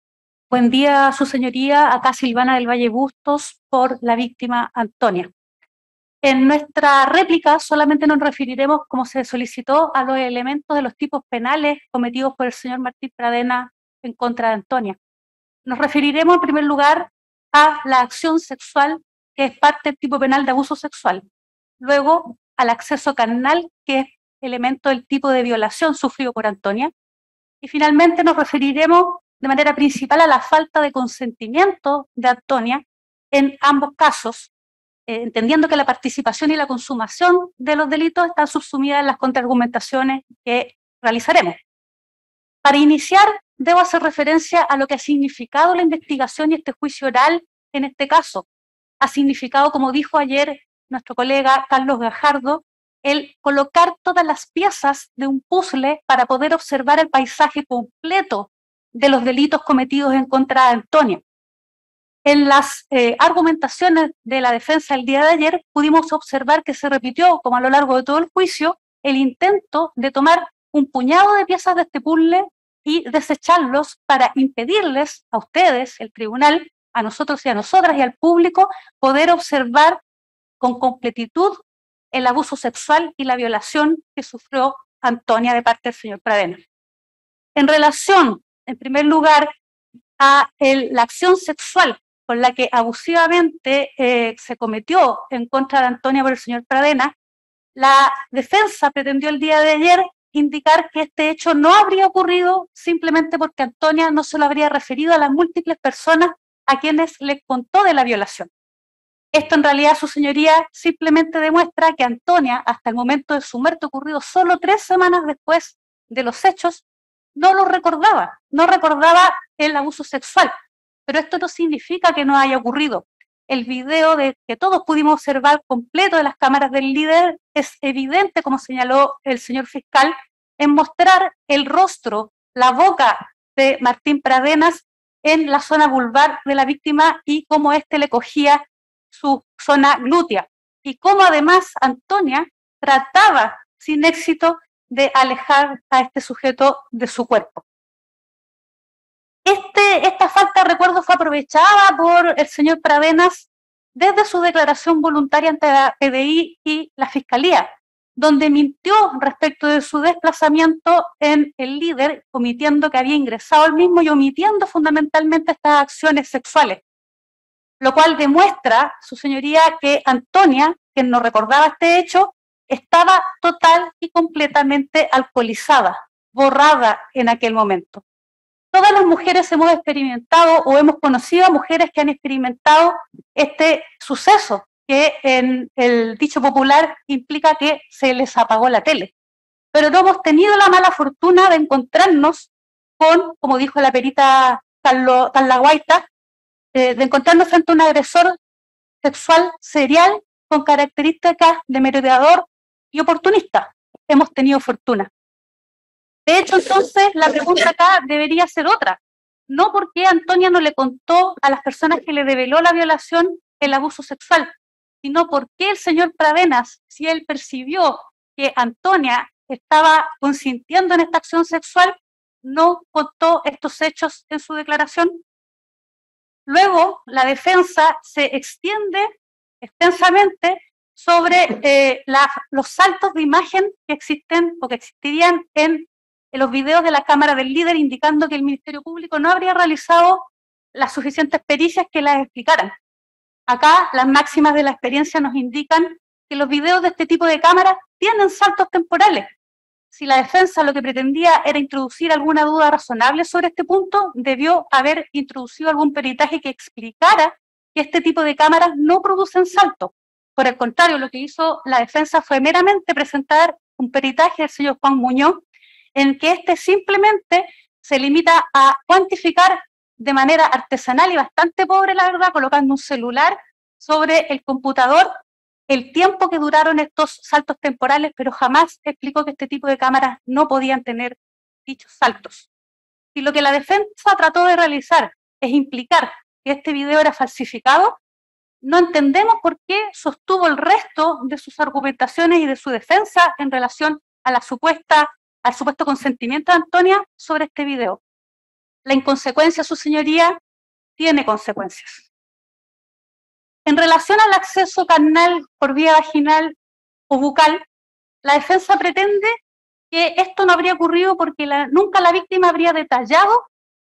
Buen día, su señoría. Acá Silvana del Valle Bustos por la víctima Antonia. En nuestra réplica solamente nos referiremos, como se solicitó, a los elementos de los tipos penales cometidos por el señor Martín Pradena en contra de Antonia. Nos referiremos en primer lugar a la acción sexual, que es parte del tipo penal de abuso sexual. Luego, al acceso carnal, que es elemento del tipo de violación sufrido por Antonia. Y finalmente nos referiremos de manera principal a la falta de consentimiento de Antonia en ambos casos, eh, entendiendo que la participación y la consumación de los delitos están subsumidas en las contraargumentaciones que realizaremos. Para iniciar, debo hacer referencia a lo que ha significado la investigación y este juicio oral en este caso. Ha significado, como dijo ayer nuestro colega Carlos Gajardo, el colocar todas las piezas de un puzzle para poder observar el paisaje completo de los delitos cometidos en contra de Antonio. En las eh, argumentaciones de la defensa el día de ayer pudimos observar que se repitió, como a lo largo de todo el juicio, el intento de tomar un puñado de piezas de este puzzle y desecharlos para impedirles a ustedes, el tribunal, a nosotros y a nosotras y al público, poder observar con completitud el abuso sexual y la violación que sufrió Antonia de parte del señor Pradena. En relación, en primer lugar, a la acción sexual con la que abusivamente eh, se cometió en contra de Antonia por el señor Pradena, la defensa pretendió el día de ayer indicar que este hecho no habría ocurrido simplemente porque Antonia no se lo habría referido a las múltiples personas a quienes le contó de la violación. Esto en realidad, su señoría, simplemente demuestra que Antonia, hasta el momento de su muerte ocurrido solo tres semanas después de los hechos, no lo recordaba, no recordaba el abuso sexual. Pero esto no significa que no haya ocurrido. El video de que todos pudimos observar completo de las cámaras del líder es evidente, como señaló el señor fiscal, en mostrar el rostro, la boca de Martín Pradenas en la zona vulvar de la víctima y cómo éste le cogía su zona glútea. Y cómo además Antonia trataba sin éxito de alejar a este sujeto de su cuerpo. Este, esta falta de recuerdo fue aprovechada por el señor Pradenas desde su declaración voluntaria ante la PDI y la Fiscalía, donde mintió respecto de su desplazamiento en el líder, omitiendo que había ingresado al mismo y omitiendo fundamentalmente estas acciones sexuales. Lo cual demuestra, su señoría, que Antonia, quien no recordaba este hecho, estaba total y completamente alcoholizada, borrada en aquel momento. Todas las mujeres hemos experimentado o hemos conocido a mujeres que han experimentado este suceso que en el dicho popular implica que se les apagó la tele. Pero no hemos tenido la mala fortuna de encontrarnos con, como dijo la perita Talaguaita, eh, de encontrarnos frente a un agresor sexual serial con características de merodeador y oportunista. Hemos tenido fortuna. De hecho, entonces, la pregunta acá debería ser otra. no porque Antonia no le contó a las personas que le develó la violación el abuso sexual, sino porque el señor Pradenas, si él percibió que Antonia estaba consintiendo en esta acción sexual, no contó estos hechos en su declaración. Luego, la defensa se extiende extensamente sobre eh, los saltos de imagen que existen o que existirían en, en los videos de la Cámara del Líder, indicando que el Ministerio Público no habría realizado las suficientes pericias que las explicaran. Acá las máximas de la experiencia nos indican que los videos de este tipo de cámaras tienen saltos temporales. Si la defensa lo que pretendía era introducir alguna duda razonable sobre este punto, debió haber introducido algún peritaje que explicara que este tipo de cámaras no producen saltos. Por el contrario, lo que hizo la defensa fue meramente presentar un peritaje del señor Juan Muñoz, en que este simplemente se limita a cuantificar de manera artesanal y bastante pobre, la verdad, colocando un celular sobre el computador el tiempo que duraron estos saltos temporales, pero jamás explicó que este tipo de cámaras no podían tener dichos saltos. Y lo que la defensa trató de realizar es implicar que este video era falsificado, no entendemos por qué sostuvo el resto de sus argumentaciones y de su defensa en relación a la supuesta, al supuesto consentimiento de Antonia sobre este video. La inconsecuencia, su señoría, tiene consecuencias. En relación al acceso carnal por vía vaginal o bucal, la defensa pretende que esto no habría ocurrido porque nunca la víctima habría detallado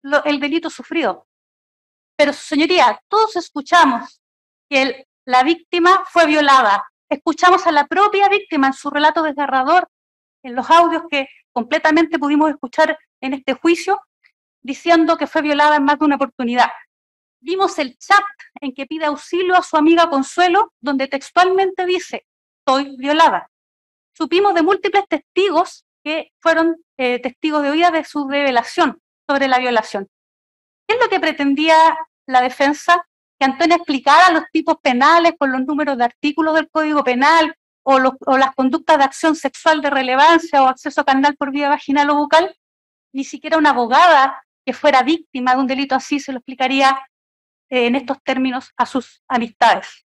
lo- el delito sufrido. Pero, su señoría, todos escuchamos que la víctima fue violada. Escuchamos a la propia víctima en su relato desgarrador, en los audios que completamente pudimos escuchar en este juicio, diciendo que fue violada en más de una oportunidad. Vimos el chat en que pide auxilio a su amiga Consuelo, donde textualmente dice, estoy violada. Supimos de múltiples testigos que fueron eh, testigos de oída de su revelación sobre la violación. ¿Qué es lo que pretendía la defensa? Que Antonia explicara los tipos penales con los números de artículos del Código Penal o, las conductas de acción sexual de relevancia o acceso carnal por vía vaginal o bucal. Ni siquiera una abogada que fuera víctima de un delito así se lo explicaría eh, en estos términos a sus amistades.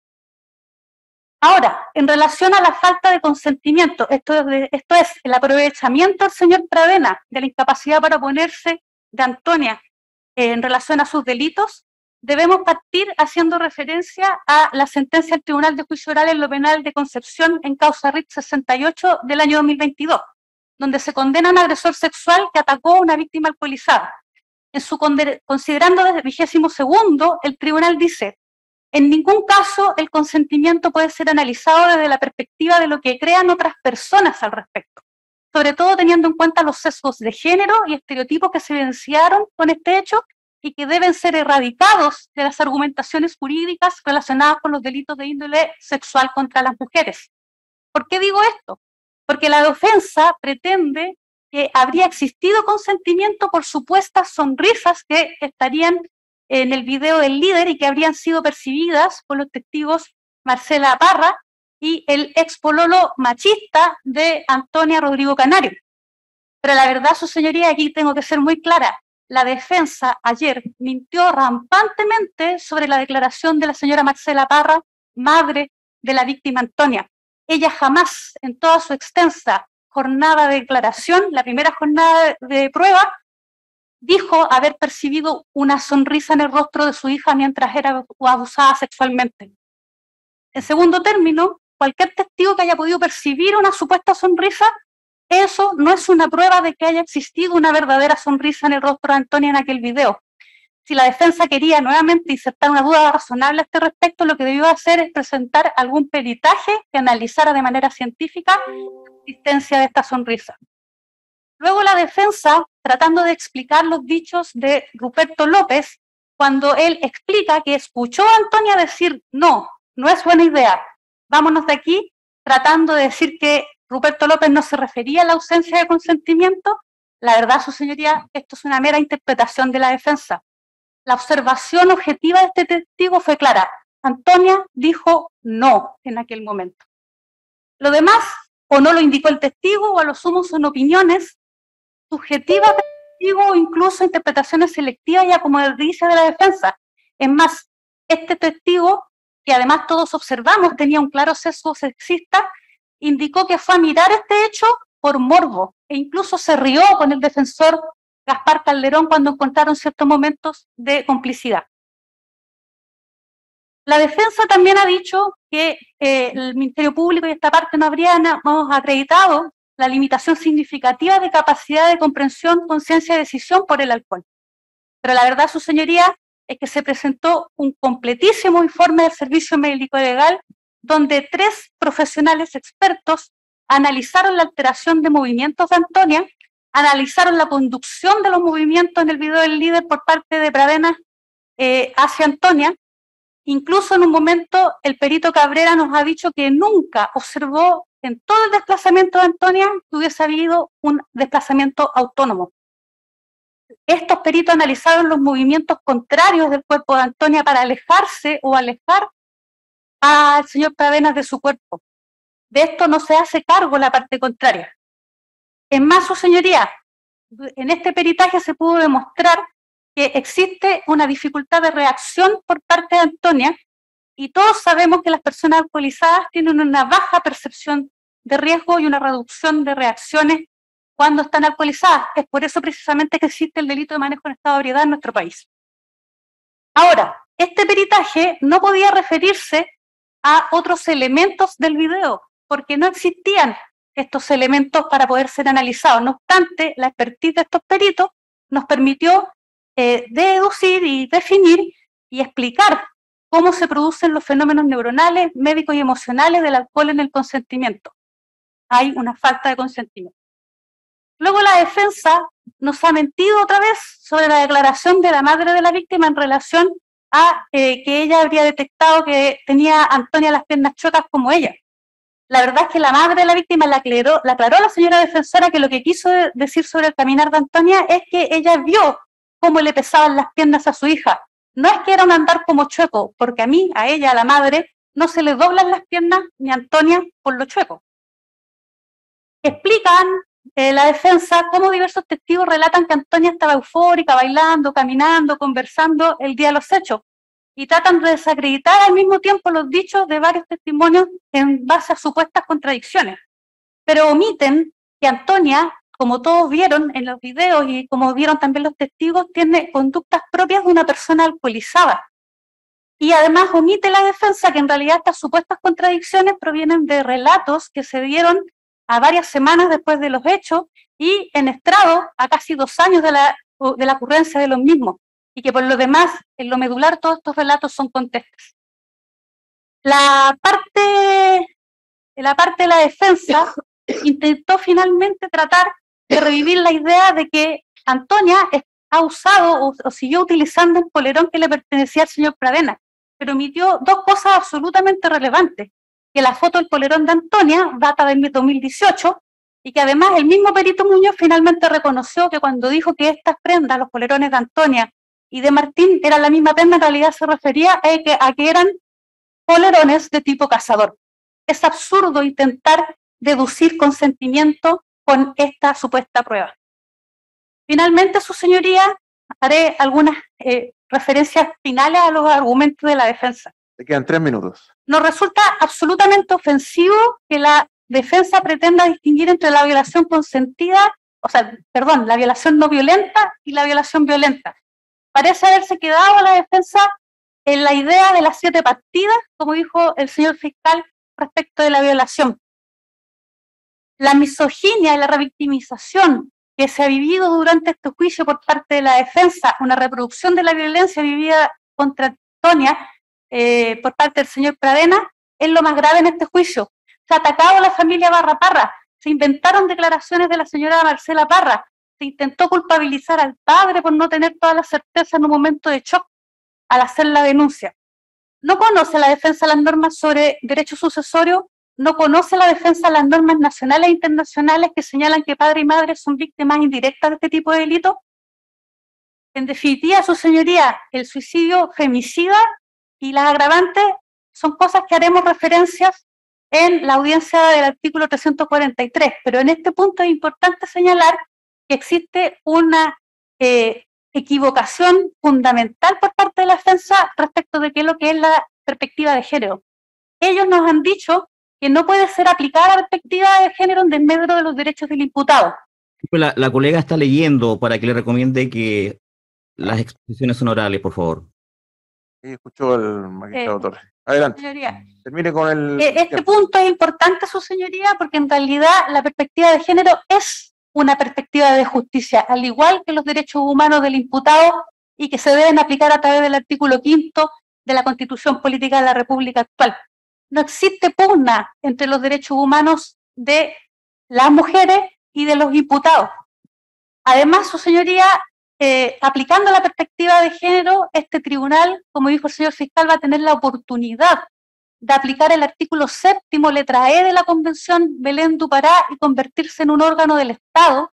Ahora, en relación a la falta de consentimiento, esto es, el aprovechamiento del señor Pradena de la incapacidad para oponerse de Antonia eh, en relación a sus delitos, debemos partir haciendo referencia a la sentencia del Tribunal de Juicio Oral en lo Penal de Concepción en causa RIT 68 del año 2022, donde se condena a un agresor sexual que atacó a una víctima alcoholizada. En su considerando desde vigésimo segundo, el tribunal dice, en ningún caso el consentimiento puede ser analizado desde la perspectiva de lo que crean otras personas al respecto, sobre todo teniendo en cuenta los sesgos de género y estereotipos que se evidenciaron con este hecho y que deben ser erradicados de las argumentaciones jurídicas relacionadas con los delitos de índole sexual contra las mujeres. ¿Por qué digo esto? Porque la defensa pretende que habría existido consentimiento por supuestas sonrisas que estarían en el video del líder y que habrían sido percibidas por los testigos Marcela Parra y el ex pololo machista de Antonia Rodrigo Canario. Pero la verdad, su señoría, aquí tengo que ser muy clara. La defensa ayer mintió rampantemente sobre la declaración de la señora Marcela Parra, madre de la víctima Antonia. Ella jamás, en toda su extensa jornada de declaración, la primera jornada de- prueba, dijo haber percibido una sonrisa en el rostro de su hija mientras era abusada sexualmente. En segundo término, cualquier testigo que haya podido percibir una supuesta sonrisa, eso no es una prueba de que haya existido una verdadera sonrisa en el rostro de Antonia en aquel video. Si la defensa quería nuevamente insertar una duda razonable a este respecto, lo que debió hacer es presentar algún peritaje que analizara de manera científica la existencia de esta sonrisa. Luego la defensa, tratando de explicar los dichos de Ruperto López, cuando él explica que escuchó a Antonia decir, no, no es buena idea, vámonos de aquí, tratando de decir que Ruperto López no se refería a la ausencia de consentimiento, la verdad, su señoría, esto es una mera interpretación de la defensa. La observación objetiva de este testigo fue clara. Antonia dijo no en aquel momento. Lo demás, o no lo indicó el testigo, o a lo sumo son opiniones subjetivas de la testigo o incluso interpretaciones selectivas, ya como dice de la defensa. Es más, este testigo, que además todos observamos tenía un claro sesgo sexista, indicó que fue a mirar este hecho por morbo e incluso se rió con el defensor Gaspar Calderón cuando encontraron ciertos momentos de complicidad. La defensa también ha dicho que eh, el Ministerio Público y esta parte no habrían acreditado la limitación significativa de capacidad de comprensión, conciencia y decisión por el alcohol. Pero la verdad, su señoría, es que se presentó un completísimo informe del Servicio Médico Legal donde tres profesionales expertos analizaron la alteración de movimientos de Antonia, analizaron la conducción de los movimientos en el video del líder por parte de Pradena eh, hacia Antonia. Incluso en un momento el perito Cabrera nos ha dicho que nunca observó en todo el desplazamiento de Antonia que hubiese habido un desplazamiento autónomo. Estos peritos analizaron los movimientos contrarios del cuerpo de Antonia para alejarse o alejar al señor Pradenas de su cuerpo. De esto no se hace cargo la parte contraria. Es más, su señoría, en este peritaje se pudo demostrar que existe una dificultad de reacción por parte de Antonia y todos sabemos que las personas alcoholizadas tienen una baja percepción de riesgo y una reducción de reacciones cuando están alcoholizadas. Es por eso precisamente que existe el delito de manejo en estado de ebriedad en nuestro país. Ahora, este peritaje no podía referirse a otros elementos del video, porque no existían estos elementos para poder ser analizados. No obstante, la expertise de estos peritos nos permitió eh, deducir y definir y explicar cómo se producen los fenómenos neuronales, médicos y emocionales del alcohol en el consentimiento. Hay una falta de consentimiento. Luego la defensa nos ha mentido otra vez sobre la declaración de la madre de la víctima en relación a eh, que ella habría detectado que tenía Antonia las piernas chocas como ella. La verdad es que la madre de la víctima la aclaró, la aclaró a la señora defensora que lo que quiso decir sobre el caminar de Antonia es que ella vio cómo le pesaban las piernas a su hija. No es que era un andar como chueco, porque a mí, a ella, a la madre, no se le doblan las piernas ni a Antonia por lo chueco. Explican eh, la defensa cómo diversos testigos relatan que Antonia estaba eufórica, bailando, caminando, conversando el día de los hechos, y tratan de desacreditar al mismo tiempo los dichos de varios testimonios en base a supuestas contradicciones. Pero omiten que Antonia, como todos vieron en los videos y como vieron también los testigos, tiene conductas propias de una persona alcoholizada. Y además omite la defensa que en realidad estas supuestas contradicciones provienen de relatos que se dieron a varias semanas después de los hechos y en estrado a casi dos años de la, de la ocurrencia de los mismos y que por lo demás, en lo medular, todos estos relatos son contextos. La parte, la parte de la defensa intentó finalmente tratar de revivir la idea de que Antonia ha usado o, siguió utilizando un polerón que le pertenecía al señor Pradena, pero omitió dos cosas absolutamente relevantes, que la foto del polerón de Antonia data del 2018 y que además el mismo Perito Muñoz finalmente reconoció que cuando dijo que estas prendas, los polerones de Antonia, y de Martín era la misma pena, en realidad se refería a que, a eran polerones de tipo cazador. Es absurdo intentar deducir consentimiento con esta supuesta prueba. Finalmente, su señoría, haré algunas eh, referencias finales a los argumentos de la defensa. Te quedan tres minutos. Nos resulta absolutamente ofensivo que la defensa pretenda distinguir entre la violación consentida, o sea, perdón, la violación no violenta y la violación violenta parece haberse quedado la defensa en la idea de las siete partidas, como dijo el señor fiscal respecto de la violación. La misoginia y la revictimización que se ha vivido durante este juicio por parte de la defensa, una reproducción de la violencia vivida contra Antonia eh, por parte del señor Pradena, es lo más grave en este juicio. Se ha atacado a la familia Barra Parra, se inventaron declaraciones de la señora Marcela Parra, se intentó culpabilizar al padre por no tener toda la certeza en un momento de shock al hacer la denuncia. No conoce la defensa las normas sobre derecho sucesorio, no conoce la defensa las normas nacionales e internacionales que señalan que padre y madre son víctimas indirectas de este tipo de delito. En definitiva, su señoría, el suicidio femicida y las agravantes son cosas que haremos referencias en la audiencia del artículo 343, pero en este punto es importante señalar que existe una eh, equivocación fundamental por parte de la defensa respecto de qué es lo que es la perspectiva de género. Ellos nos han dicho que no puede ser aplicada la perspectiva de género en desmedro de los derechos del imputado. La, la colega está leyendo para que le recomiende que las exposiciones son orales, por favor. Sí, escuchó el magistrado Eh, Torres. Adelante. Señoría, Termine con el. Eh, Este punto es importante, su señoría, porque en realidad la perspectiva de género es una perspectiva de justicia, al igual que los derechos humanos del imputado y que se deben aplicar a través del artículo quinto de la Constitución Política de la República actual. No existe pugna entre los derechos humanos de las mujeres y de los imputados. Además, su señoría, eh, aplicando la perspectiva de género, este tribunal, como dijo el señor fiscal, va a tener la oportunidad de aplicar el artículo séptimo, letra E de la Convención Belén du Pará y convertirse en un órgano del Estado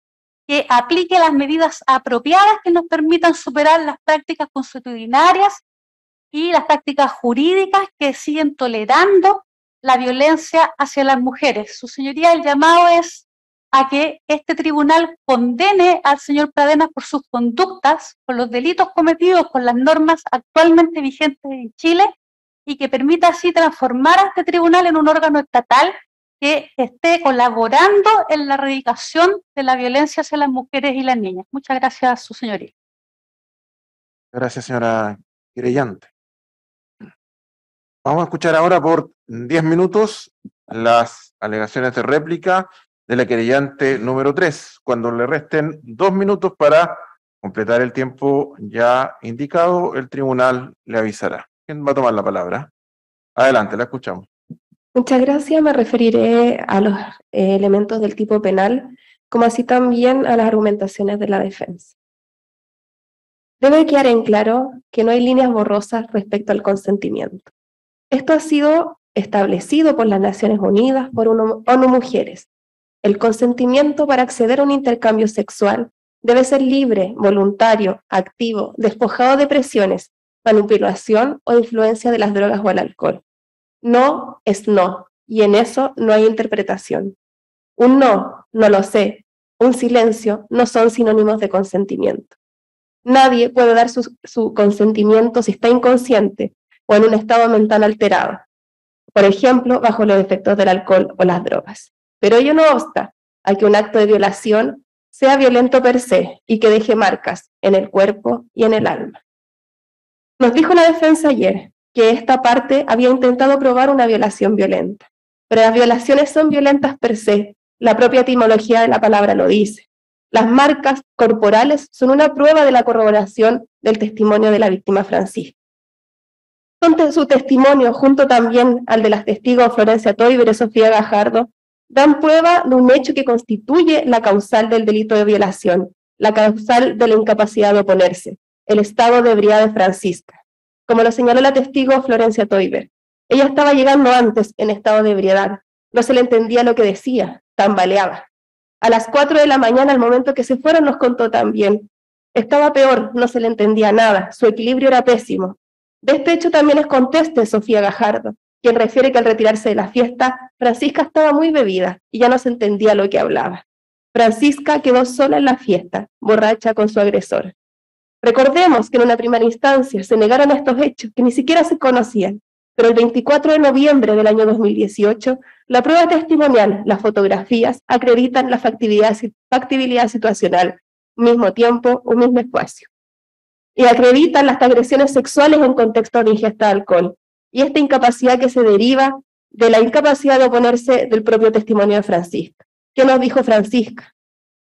que aplique las medidas apropiadas que nos permitan superar las prácticas consuetudinarias y las prácticas jurídicas que siguen tolerando la violencia hacia las mujeres. Su señoría, el llamado es a que este tribunal condene al señor Pradenas por sus conductas, por los delitos cometidos con las normas actualmente vigentes en Chile y que permita así transformar a este tribunal en un órgano estatal que esté colaborando en la erradicación de la violencia hacia las mujeres y las niñas. Muchas gracias, su señoría. Gracias, señora querellante. Vamos a escuchar ahora por 10 minutos las alegaciones de réplica de la querellante número 3. Cuando le resten dos minutos para completar el tiempo ya indicado, el tribunal le avisará. ¿Quién va a tomar la palabra? Adelante, la escuchamos. Muchas gracias. Me referiré a los eh, elementos del tipo penal, como así también a las argumentaciones de la defensa. Debe quedar en claro que no hay líneas borrosas respecto al consentimiento. Esto ha sido establecido por las Naciones Unidas, por ONU, Mujeres. El consentimiento para acceder a un intercambio sexual debe ser libre, voluntario, activo, despojado de presiones, manipulación o influencia de las drogas o el alcohol. No es no, y en eso no hay interpretación. Un no, no lo sé, un silencio no son sinónimos de consentimiento. Nadie puede dar su, su consentimiento si está inconsciente o en un estado mental alterado, por ejemplo, bajo los efectos del alcohol o las drogas. Pero ello no obsta a que un acto de violación sea violento per se y que deje marcas en el cuerpo y en el alma. Nos dijo la defensa ayer que esta parte había intentado probar una violación violenta, pero las violaciones son violentas per se, la propia etimología de la palabra lo dice. Las marcas corporales son una prueba de la corroboración del testimonio de la víctima Francisca. Son su testimonio, junto también al de las testigos Florencia Toiber y Sofía Gajardo, dan prueba de un hecho que constituye la causal del delito de violación, la causal de la incapacidad de oponerse, el estado de ebriedad de Francisca. Como lo señaló la testigo Florencia Toiber, ella estaba llegando antes en estado de ebriedad, no se le entendía lo que decía, tambaleaba. A las cuatro de la mañana, al momento que se fueron, nos contó también. Estaba peor, no se le entendía nada, su equilibrio era pésimo. De este hecho también es conteste Sofía Gajardo, quien refiere que al retirarse de la fiesta, Francisca estaba muy bebida y ya no se entendía lo que hablaba. Francisca quedó sola en la fiesta, borracha con su agresor. Recordemos que en una primera instancia se negaron estos hechos que ni siquiera se conocían, pero el 24 de noviembre del año 2018, la prueba testimonial, las fotografías, acreditan la factibilidad, factibilidad situacional, mismo tiempo, un mismo espacio. Y acreditan las agresiones sexuales en contexto de ingesta de alcohol, y esta incapacidad que se deriva de la incapacidad de oponerse del propio testimonio de Francisca. ¿Qué nos dijo Francisca?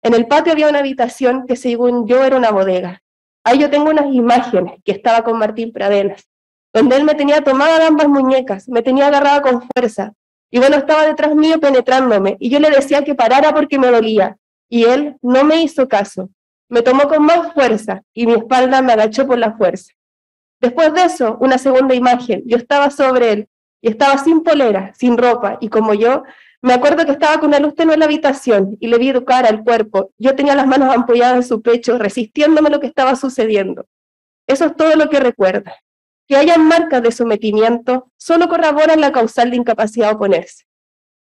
En el patio había una habitación que según yo era una bodega. Ahí yo tengo unas imágenes que estaba con Martín Pradenas, donde él me tenía tomada de ambas muñecas, me tenía agarrada con fuerza, y bueno, estaba detrás mío penetrándome, y yo le decía que parara porque me dolía, y él no me hizo caso, me tomó con más fuerza, y mi espalda me agachó por la fuerza. Después de eso, una segunda imagen, yo estaba sobre él, y estaba sin polera, sin ropa, y como yo, me acuerdo que estaba con una luz tenue en la habitación, y le vi educar al cuerpo, yo tenía las manos ampolladas en su pecho, resistiéndome lo que estaba sucediendo. Eso es todo lo que recuerda que haya marcas de sometimiento solo corroboran la causal de incapacidad de oponerse.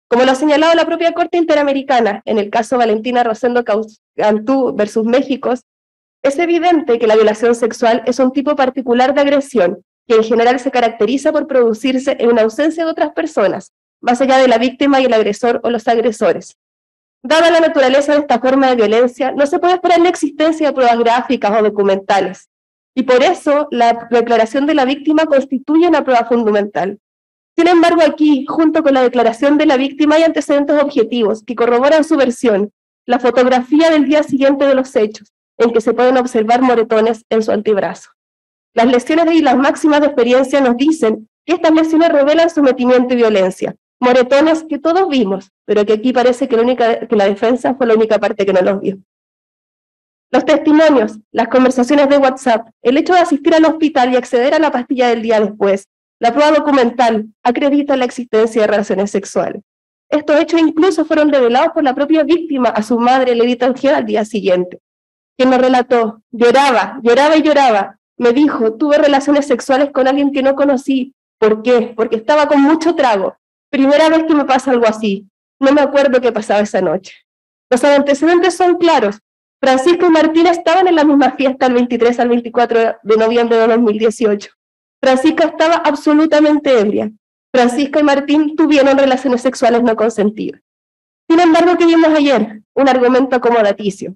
Como lo ha señalado la propia Corte Interamericana en el caso Valentina Rosendo Cantú versus México, Es evidente que la violación sexual es un tipo particular de agresión que en general se caracteriza por producirse en ausencia de otras personas, más allá de la víctima y el agresor o los agresores. Dada la naturaleza de esta forma de violencia, no se puede esperar la existencia de pruebas gráficas o documentales, y por eso la declaración de la víctima constituye una prueba fundamental. Sin embargo, aquí, junto con la declaración de la víctima, hay antecedentes objetivos que corroboran su versión, la fotografía del día siguiente de los hechos, en que se pueden observar moretones en su antebrazo. Las lesiones y las máximas de experiencia nos dicen que estas lesiones revelan sometimiento y violencia, moretones que todos vimos, pero que aquí parece que la, única, que la defensa fue la única parte que no los vio. Los testimonios, las conversaciones de WhatsApp, el hecho de asistir al hospital y acceder a la pastilla del día después, la prueba documental acredita la existencia de relaciones sexuales. Estos hechos incluso fueron revelados por la propia víctima a su madre, Levita Ojeda, al día siguiente, quien nos relató, lloraba, lloraba y lloraba. Me dijo, tuve relaciones sexuales con alguien que no conocí. ¿Por qué? Porque estaba con mucho trago. Primera vez que me pasa algo así. No me acuerdo qué pasaba esa noche. Los antecedentes son claros. Francisco y Martín estaban en la misma fiesta el 23 al 24 de noviembre de 2018. Francisca estaba absolutamente ebria. Francisca y Martín tuvieron relaciones sexuales no consentidas. Sin embargo, ¿qué vimos ayer? Un argumento acomodaticio.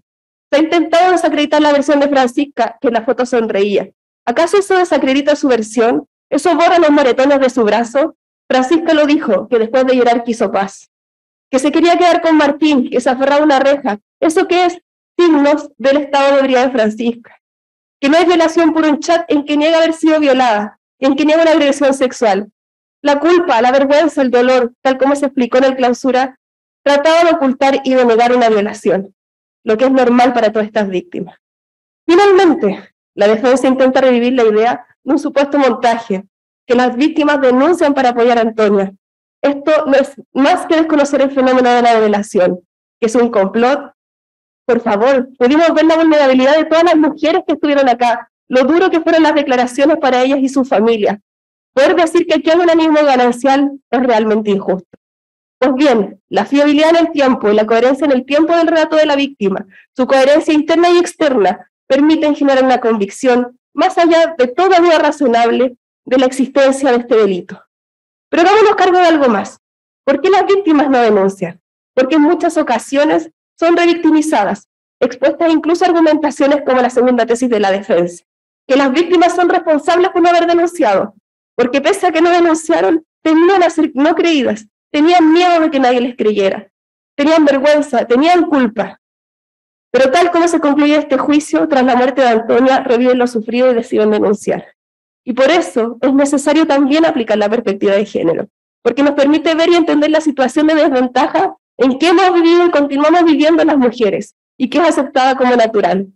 Se ha intentado desacreditar la versión de Francisca, que en la foto sonreía. ¿Acaso eso desacredita su versión? ¿Eso borra los moretones de su brazo? Francisca lo dijo, que después de llorar quiso paz. Que se quería quedar con Martín, que se aferraba a una reja. ¿Eso qué es? Signos del estado de ebriedad de Francisca. Que no es violación por un chat en que niega haber sido violada, en que niega una agresión sexual. La culpa, la vergüenza, el dolor, tal como se explicó en el clausura, trataba de ocultar y de negar una violación lo que es normal para todas estas víctimas. Finalmente, la defensa intenta revivir la idea de un supuesto montaje, que las víctimas denuncian para apoyar a Antonia. Esto no es más que desconocer el fenómeno de la revelación, que es un complot. Por favor, pudimos ver la vulnerabilidad de todas las mujeres que estuvieron acá, lo duro que fueron las declaraciones para ellas y sus familias. Poder decir que aquí hay un ánimo ganancial es realmente injusto. Pues bien, la fiabilidad en el tiempo y la coherencia en el tiempo del relato de la víctima, su coherencia interna y externa, permiten generar una convicción más allá de toda duda razonable de la existencia de este delito. Pero hagámonos cargo de algo más. ¿Por qué las víctimas no denuncian? Porque en muchas ocasiones son revictimizadas, expuestas incluso a argumentaciones como la segunda tesis de la defensa, que las víctimas son responsables por no haber denunciado, porque pese a que no denunciaron, terminan a ser no creídas Tenían miedo de que nadie les creyera. Tenían vergüenza, tenían culpa. Pero tal como se concluye este juicio, tras la muerte de Antonia, reviven lo sufrido y deciden denunciar. Y por eso es necesario también aplicar la perspectiva de género, porque nos permite ver y entender la situación de desventaja en que hemos vivido y continuamos viviendo las mujeres, y que es aceptada como natural.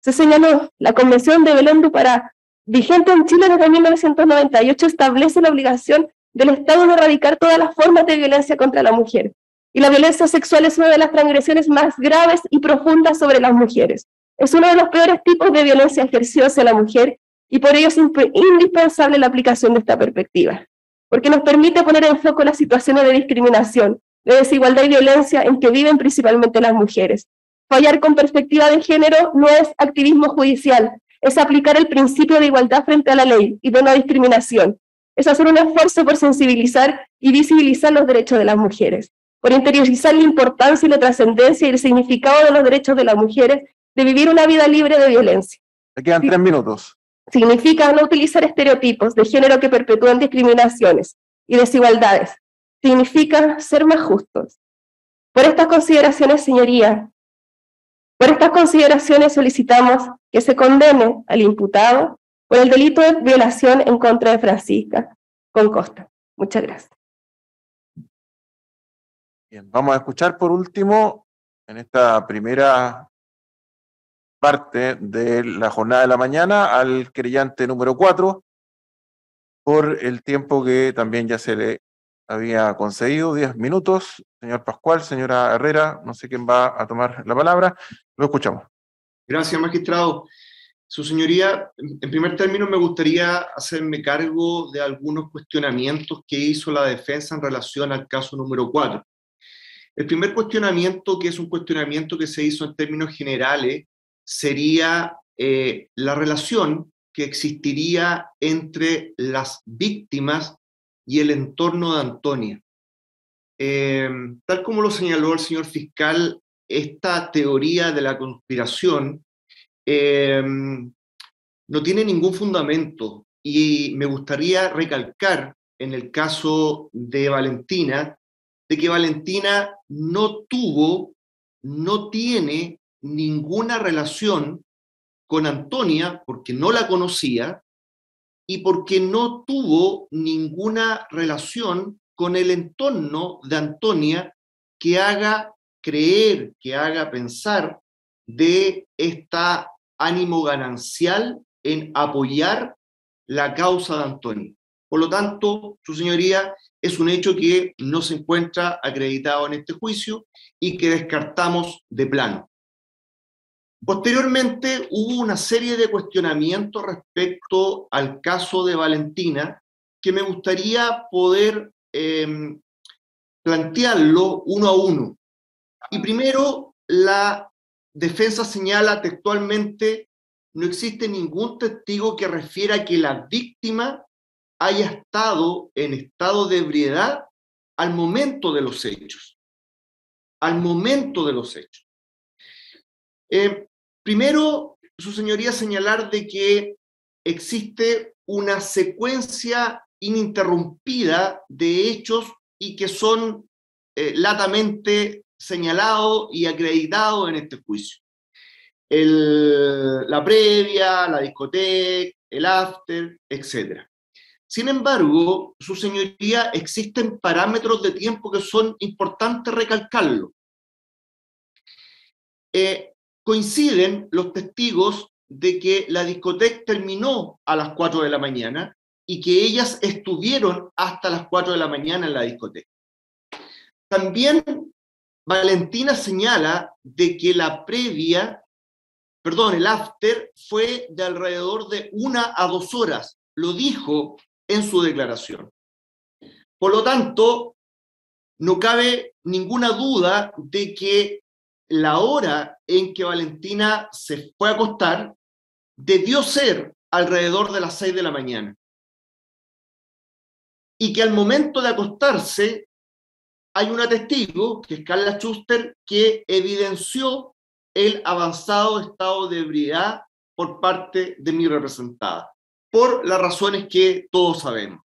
Se señaló, la Convención de Belén du Pará, vigente en Chile desde 1998, establece la obligación del Estado de erradicar todas las formas de violencia contra la mujer. Y la violencia sexual es una de las transgresiones más graves y profundas sobre las mujeres. Es uno de los peores tipos de violencia ejercida hacia la mujer y por ello es indispensable la aplicación de esta perspectiva, porque nos permite poner en foco las situaciones de discriminación, de desigualdad y violencia en que viven principalmente las mujeres. Fallar con perspectiva de género no es activismo judicial, es aplicar el principio de igualdad frente a la ley y de no discriminación, es hacer un esfuerzo por sensibilizar y visibilizar los derechos de las mujeres, por interiorizar la importancia y la trascendencia y el significado de los derechos de las mujeres de vivir una vida libre de violencia. Me quedan tres minutos. Significa no utilizar estereotipos de género que perpetúan discriminaciones y desigualdades. Significa ser más justos. Por estas consideraciones, señoría, por estas consideraciones solicitamos que se condene al imputado por el delito de violación en contra de Francisca con Costa. Muchas gracias. Bien, vamos a escuchar por último en esta primera parte de la jornada de la mañana al querellante número 4 por el tiempo que también ya se le había concedido, 10 minutos. Señor Pascual, señora Herrera, no sé quién va a tomar la palabra. Lo escuchamos. Gracias, magistrado. Su señoría, en primer término me gustaría hacerme cargo de algunos cuestionamientos que hizo la defensa en relación al caso número 4. El primer cuestionamiento, que es un cuestionamiento que se hizo en términos generales, sería eh, la relación que existiría entre las víctimas y el entorno de Antonia. Eh, tal como lo señaló el señor fiscal, esta teoría de la conspiración eh, no tiene ningún fundamento y me gustaría recalcar en el caso de Valentina, de que Valentina no tuvo, no tiene ninguna relación con Antonia porque no la conocía y porque no tuvo ninguna relación con el entorno de Antonia que haga creer, que haga pensar de esta ánimo ganancial en apoyar la causa de Antonia. Por lo tanto, su señoría, es un hecho que no se encuentra acreditado en este juicio y que descartamos de plano. Posteriormente hubo una serie de cuestionamientos respecto al caso de Valentina que me gustaría poder em, plantearlo uno a uno. Y primero, la defensa señala textualmente, no existe ningún testigo que refiera que la víctima haya estado en estado de ebriedad al momento de los hechos. Al momento de los hechos. Eh, primero, su señoría señalar de que existe una secuencia ininterrumpida de hechos y que son eh, latamente señalados y acreditados en este juicio. la previa, la discoteca, el after, etc. Sin embargo, su señoría, existen parámetros de tiempo que son importantes recalcarlo. Eh, coinciden los testigos de que la discoteca terminó a las 4 de la mañana y que ellas estuvieron hasta las 4 de la mañana en la discoteca. También Valentina señala de que la previa, perdón, el after fue de alrededor de una a dos horas. Lo dijo en su declaración. Por lo tanto, no cabe ninguna duda de que la hora en que Valentina se fue a acostar debió ser alrededor de las 6 de la mañana. Y que al momento de acostarse hay una testigo, que es Carla Schuster, que evidenció el avanzado estado de ebriedad por parte de mi representada, por las razones que todos sabemos.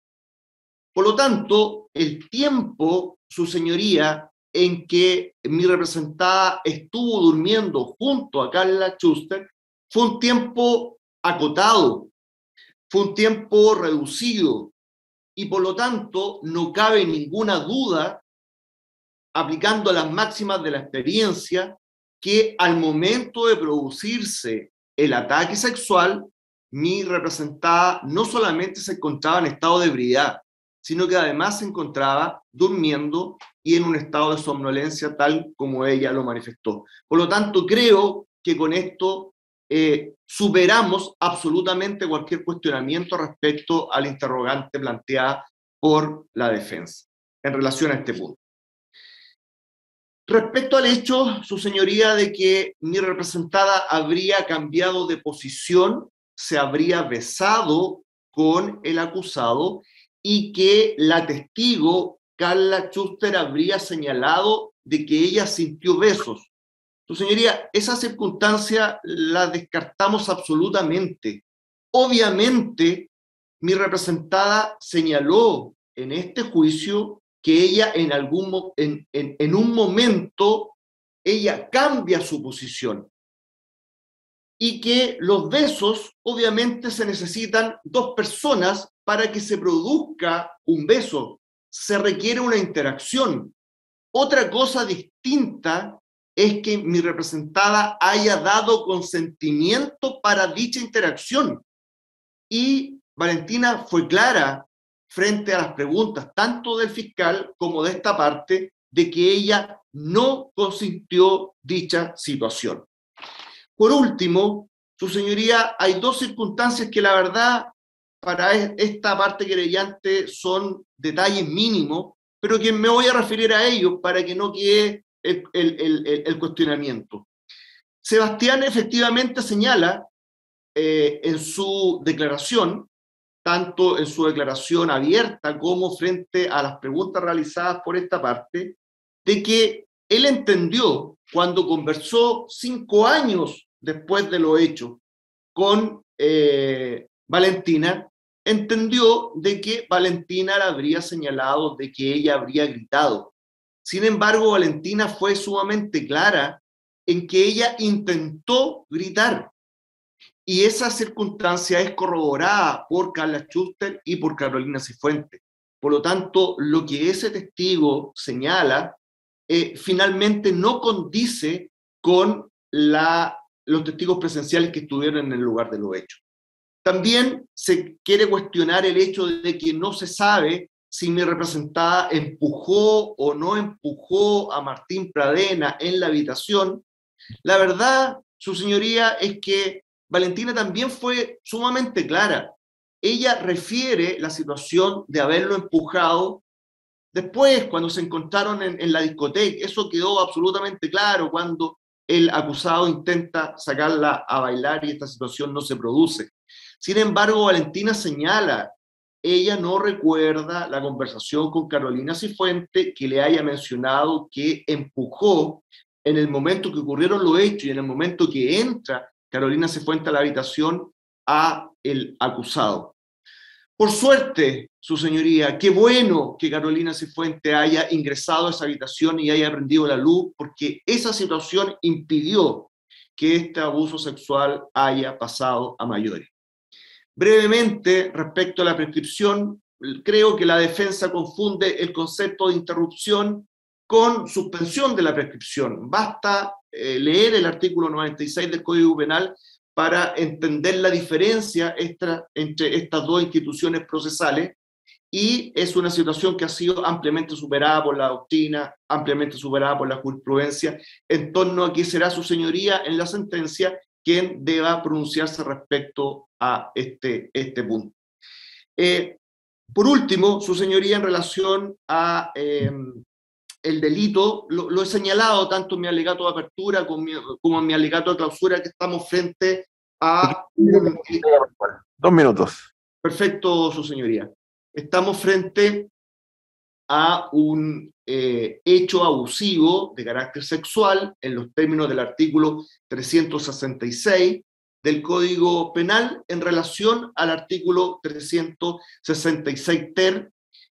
Por lo tanto, el tiempo, su señoría, en que mi representada estuvo durmiendo junto a Carla Schuster fue un tiempo acotado, fue un tiempo reducido y por lo tanto no cabe ninguna duda, aplicando las máximas de la experiencia, que al momento de producirse el ataque sexual, mi representada no solamente se encontraba en estado de ebriedad, sino que además se encontraba durmiendo y en un estado de somnolencia tal como ella lo manifestó. Por lo tanto, creo que con esto eh, superamos absolutamente cualquier cuestionamiento respecto al interrogante planteada por la defensa en relación a este punto. Respecto al hecho, su señoría, de que mi representada habría cambiado de posición, se habría besado con el acusado y que la testigo Carla Schuster habría señalado de que ella sintió besos. Su señoría, esa circunstancia la descartamos absolutamente. Obviamente, mi representada señaló en este juicio que ella en algún en, en un momento ella cambia su posición y que los besos obviamente se necesitan dos personas para que se produzca un beso se requiere una interacción. Otra cosa distinta es que mi representada haya dado consentimiento para dicha interacción. Y Valentina fue clara frente a las preguntas tanto del fiscal como de esta parte de que ella no consintió dicha situación. Por último, su señoría, hay dos circunstancias que la verdad para esta parte querellante son detalles mínimos, pero que me voy a referir a ellos para que no quede el, el, el, el cuestionamiento. Sebastián efectivamente señala eh, en su declaración, tanto en su declaración abierta como frente a las preguntas realizadas por esta parte, de que él entendió cuando conversó cinco años después de lo hecho con eh, Valentina, entendió de que Valentina le habría señalado de que ella habría gritado. Sin embargo, Valentina fue sumamente clara en que ella intentó gritar. Y esa circunstancia es corroborada por Carla Schuster y por Carolina Cifuente. Por lo tanto, lo que ese testigo señala eh, finalmente no condice con los testigos presenciales que estuvieron en el lugar de los hechos. También se quiere cuestionar el hecho de que no se sabe si mi representada empujó o no empujó a Martín Pradena en la habitación. La verdad, su señoría, es que Valentina también fue sumamente clara. Ella refiere la situación de haberlo empujado después, cuando se encontraron en, la discoteca. Eso quedó absolutamente claro cuando el acusado intenta sacarla a bailar y esta situación no se produce. Sin embargo, Valentina señala, ella no recuerda la conversación con Carolina Cifuente que le haya mencionado que empujó en el momento que ocurrieron los hechos y en el momento que entra Carolina Cifuente a la habitación a el acusado. Por suerte, su señoría, qué bueno que Carolina Cifuente haya ingresado a esa habitación y haya prendido la luz, porque esa situación impidió que este abuso sexual haya pasado a mayores. Brevemente, respecto a la prescripción, creo que la defensa confunde el concepto de interrupción con suspensión de la prescripción. Basta eh, leer el artículo 96 del Código Penal para entender la diferencia entre estas dos instituciones procesales y es una situación que ha sido ampliamente superada por la doctrina, ampliamente superada por la jurisprudencia, en torno a que será su señoría en la sentencia quien deba pronunciarse respecto a este, este punto. Eh, por último, su señoría en relación a em, el delito, lo, he señalado tanto en mi alegato de apertura como, como, en mi alegato de clausura, que estamos frente a... Dos minutos. Perfecto, su señoría. Estamos frente a un eh, hecho abusivo de carácter sexual en los términos del artículo 366 del Código Penal en relación al artículo 366 ter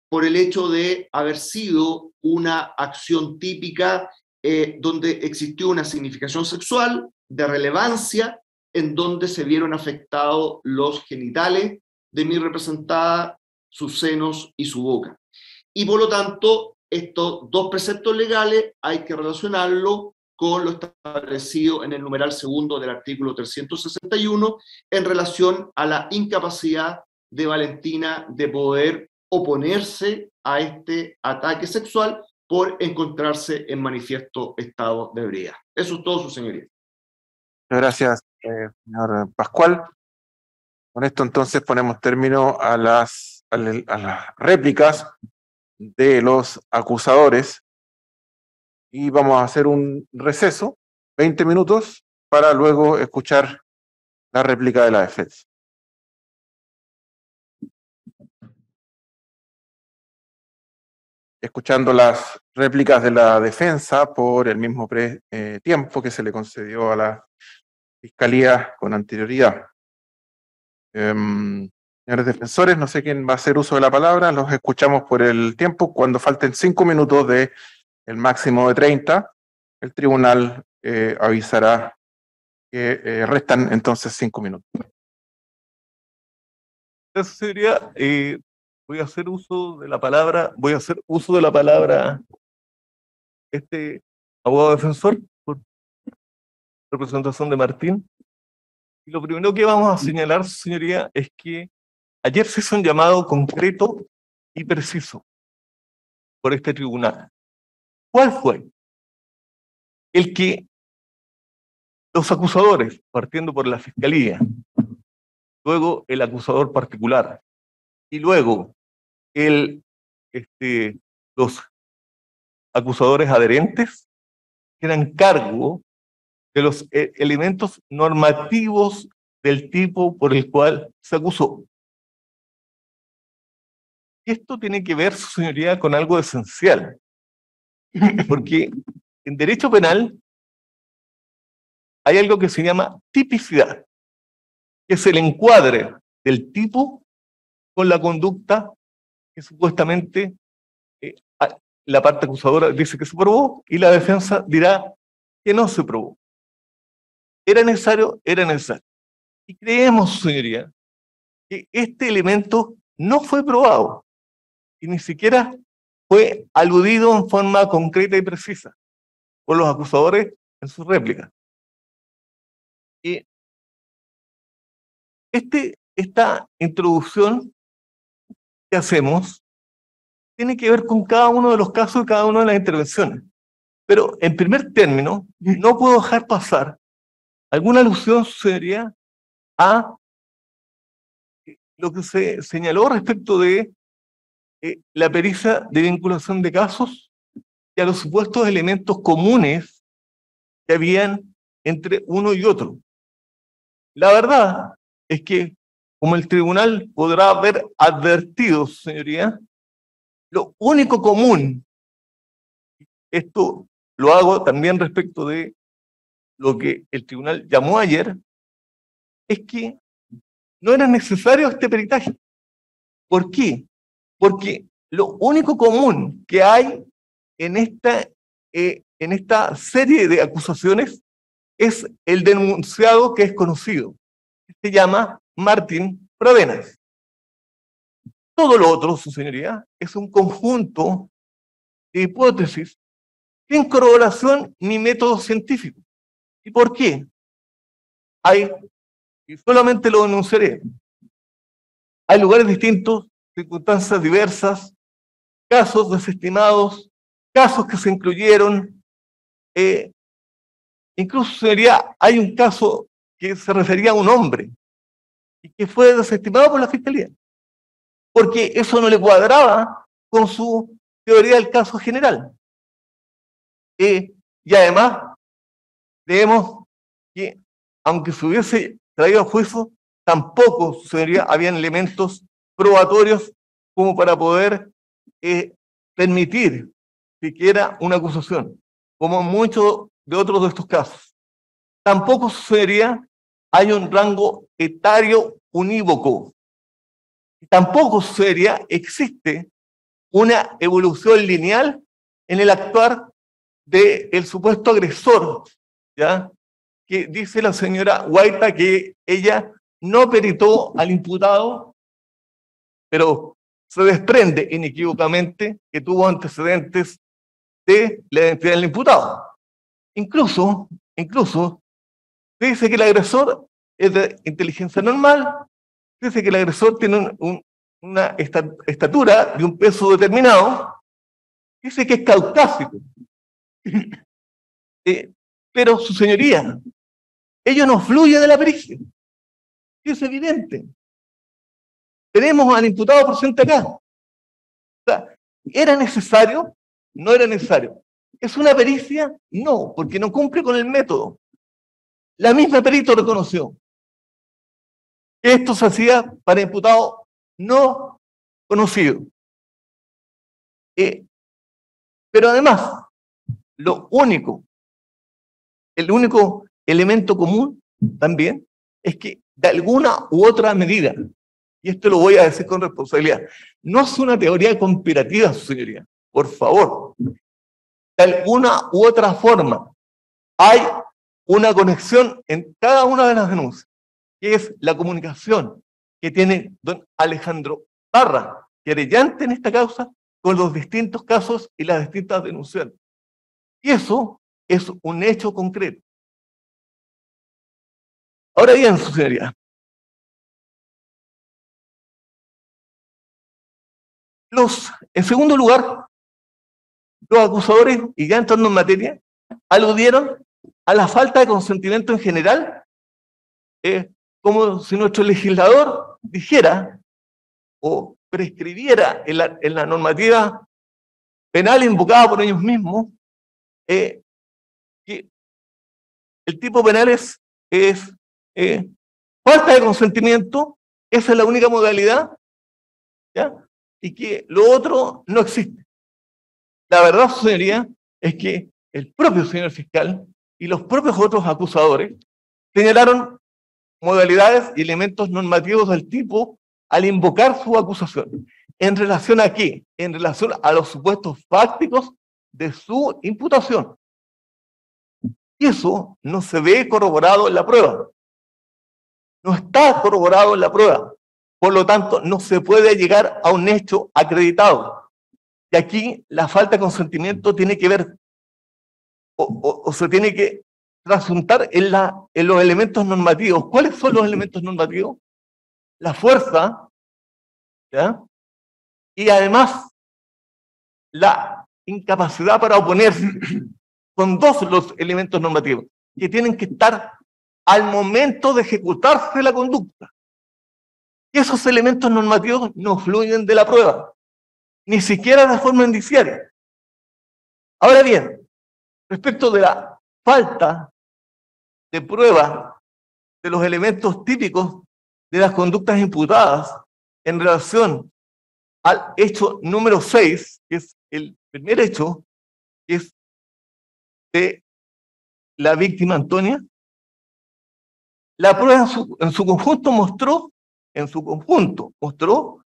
por el hecho de haber sido una acción típica eh, donde existió una significación sexual de relevancia en donde se vieron afectados los genitales de mi representada, sus senos y su boca. Y por lo tanto, estos dos preceptos legales hay que relacionarlo con lo establecido en el numeral segundo del artículo 361 en relación a la incapacidad de Valentina de poder oponerse a este ataque sexual por encontrarse en manifiesto estado de ebriedad. Eso es todo, su señoría. Gracias, eh, señor Pascual. Con esto entonces ponemos término a las, a las réplicas de los acusadores y vamos a hacer un receso, 20 minutos, para luego escuchar la réplica de la defensa. Escuchando las réplicas de la defensa por el mismo eh, tiempo que se le concedió a la Fiscalía con anterioridad. Em, Señores defensores, no sé quién va a hacer uso de la palabra, los escuchamos por el tiempo. Cuando falten cinco minutos de máximo de 30, el tribunal eh, avisará que eh, restan entonces cinco minutos. Sería, eh, voy a hacer uso de la palabra, voy a hacer uso de la palabra este abogado defensor por representación de Martín. Y lo primero que vamos a señalar, señoría, es que Ayer se hizo un llamado concreto y preciso por este tribunal. ¿Cuál fue? El que los acusadores, partiendo por la fiscalía, luego el acusador particular y luego el, este, los acusadores adherentes, eran cargo de los eh, elementos normativos del tipo por el cual se acusó. Esto tiene que ver, su señoría, con algo esencial, porque en derecho penal hay algo que se llama tipicidad, que es el encuadre del tipo con la conducta que supuestamente eh, la parte acusadora dice que se probó y la defensa dirá que no se probó. Era necesario, era necesario. Y creemos, señoría, que este elemento no fue probado y ni siquiera fue aludido en forma concreta y precisa por los acusadores en su réplica. Y este, esta introducción hacemos tiene que ver con cada uno de los casos y cada una de las intervenciones. Pero en primer término, no puedo dejar pasar alguna alusión seria a lo que se señaló respecto de eh, la pericia de vinculación de casos y a los supuestos elementos comunes que habían entre uno y otro. La verdad es que, como el tribunal podrá haber advertido, señoría, lo único común, esto lo hago también respecto de lo que el tribunal llamó ayer, es que no era necesario este peritaje. ¿Por qué? Porque lo único común que hay en esta, eh, en esta serie de acusaciones es el denunciado que es conocido. Se llama Martín Pradenas. Todo lo otro, su señoría, es un conjunto de hipótesis sin corroboración ni método científico. ¿Y por qué? Hay, y solamente lo denunciaré, hay lugares distintos, circunstancias diversas, casos desestimados, casos que se incluyeron. eh, incluso sería, hay un caso que se refería a un hombre que fue desestimado por la fiscalía, porque eso no le cuadraba con su teoría del caso general. Eh, y además, vemos que aunque se hubiese traído a juicio, tampoco sería, habían elementos probatorios como para poder eh, permitir siquiera una acusación, como en muchos de otros de estos casos. Tampoco sucedería, hay un rango etario unívoco. Tampoco sucedería, existe una evolución lineal en el actuar del supuesto agresor, ¿ya? Que dice la señora Guaita que ella no peritó al imputado, pero se desprende inequívocamente que tuvo antecedentes de la identidad del imputado. Incluso, incluso, dice que el agresor es de inteligencia normal, dice que el agresor tiene un- un- una esta- estatura de un peso determinado, dice que es caucásico. Eh, pero, su señoría, ello no fluye de la pericia. Es evidente. Tenemos al imputado presente acá. O sea, ¿Era necesario? No era necesario. ¿Es una pericia? No, porque no cumple con el método. La misma perito reconoció que esto se hacía para imputado no conocido. Eh, pero además, lo único, el único elemento común también es que de alguna u otra medida, y esto lo voy a decir con responsabilidad, no es una teoría conspirativa, su señoría, por favor. De alguna u otra forma, hay una conexión en cada una de las denuncias, que es la comunicación que tiene don Alejandro Parra, querellante en esta causa, con los distintos casos y las distintas denunciantes. Y eso es un hecho concreto. Ahora bien, su señoría, los, en segundo lugar, los acusadores, y ya entrando en materia, aludieron a la falta de consentimiento en general, como si nuestro legislador dijera o prescribiera en la, normativa penal invocada por ellos mismos, eh, que el tipo penal es, es eh, falta de consentimiento, esa es la única modalidad, ¿ya? Y que lo otro no existe. La verdad, señoría, es que el propio señor fiscal y los propios otros acusadores señalaron modalidades y elementos normativos del tipo al invocar su acusación. ¿En relación a qué? En relación a los supuestos fácticos de su imputación. Y eso no se ve corroborado en la prueba. No está corroborado en la prueba. Por lo tanto, no se puede llegar a un hecho acreditado. Y aquí la falta de consentimiento tiene que ver o, se tiene que trasuntar en, la, en los elementos normativos. ¿Cuáles son los elementos normativos? La fuerza, ¿ya? Y además, la incapacidad para oponerse. Son dos los elementos normativos que tienen que estar al momento de ejecutarse la conducta. Esos elementos normativos no fluyen de la prueba, ni siquiera de forma indiciaria. Ahora bien, respecto de la falta de prueba de los elementos típicos de las conductas imputadas en relación al hecho número 6, que es el primer hecho, que es de la víctima Antonia, la prueba en su, en su conjunto mostró, en su conjunto, mostró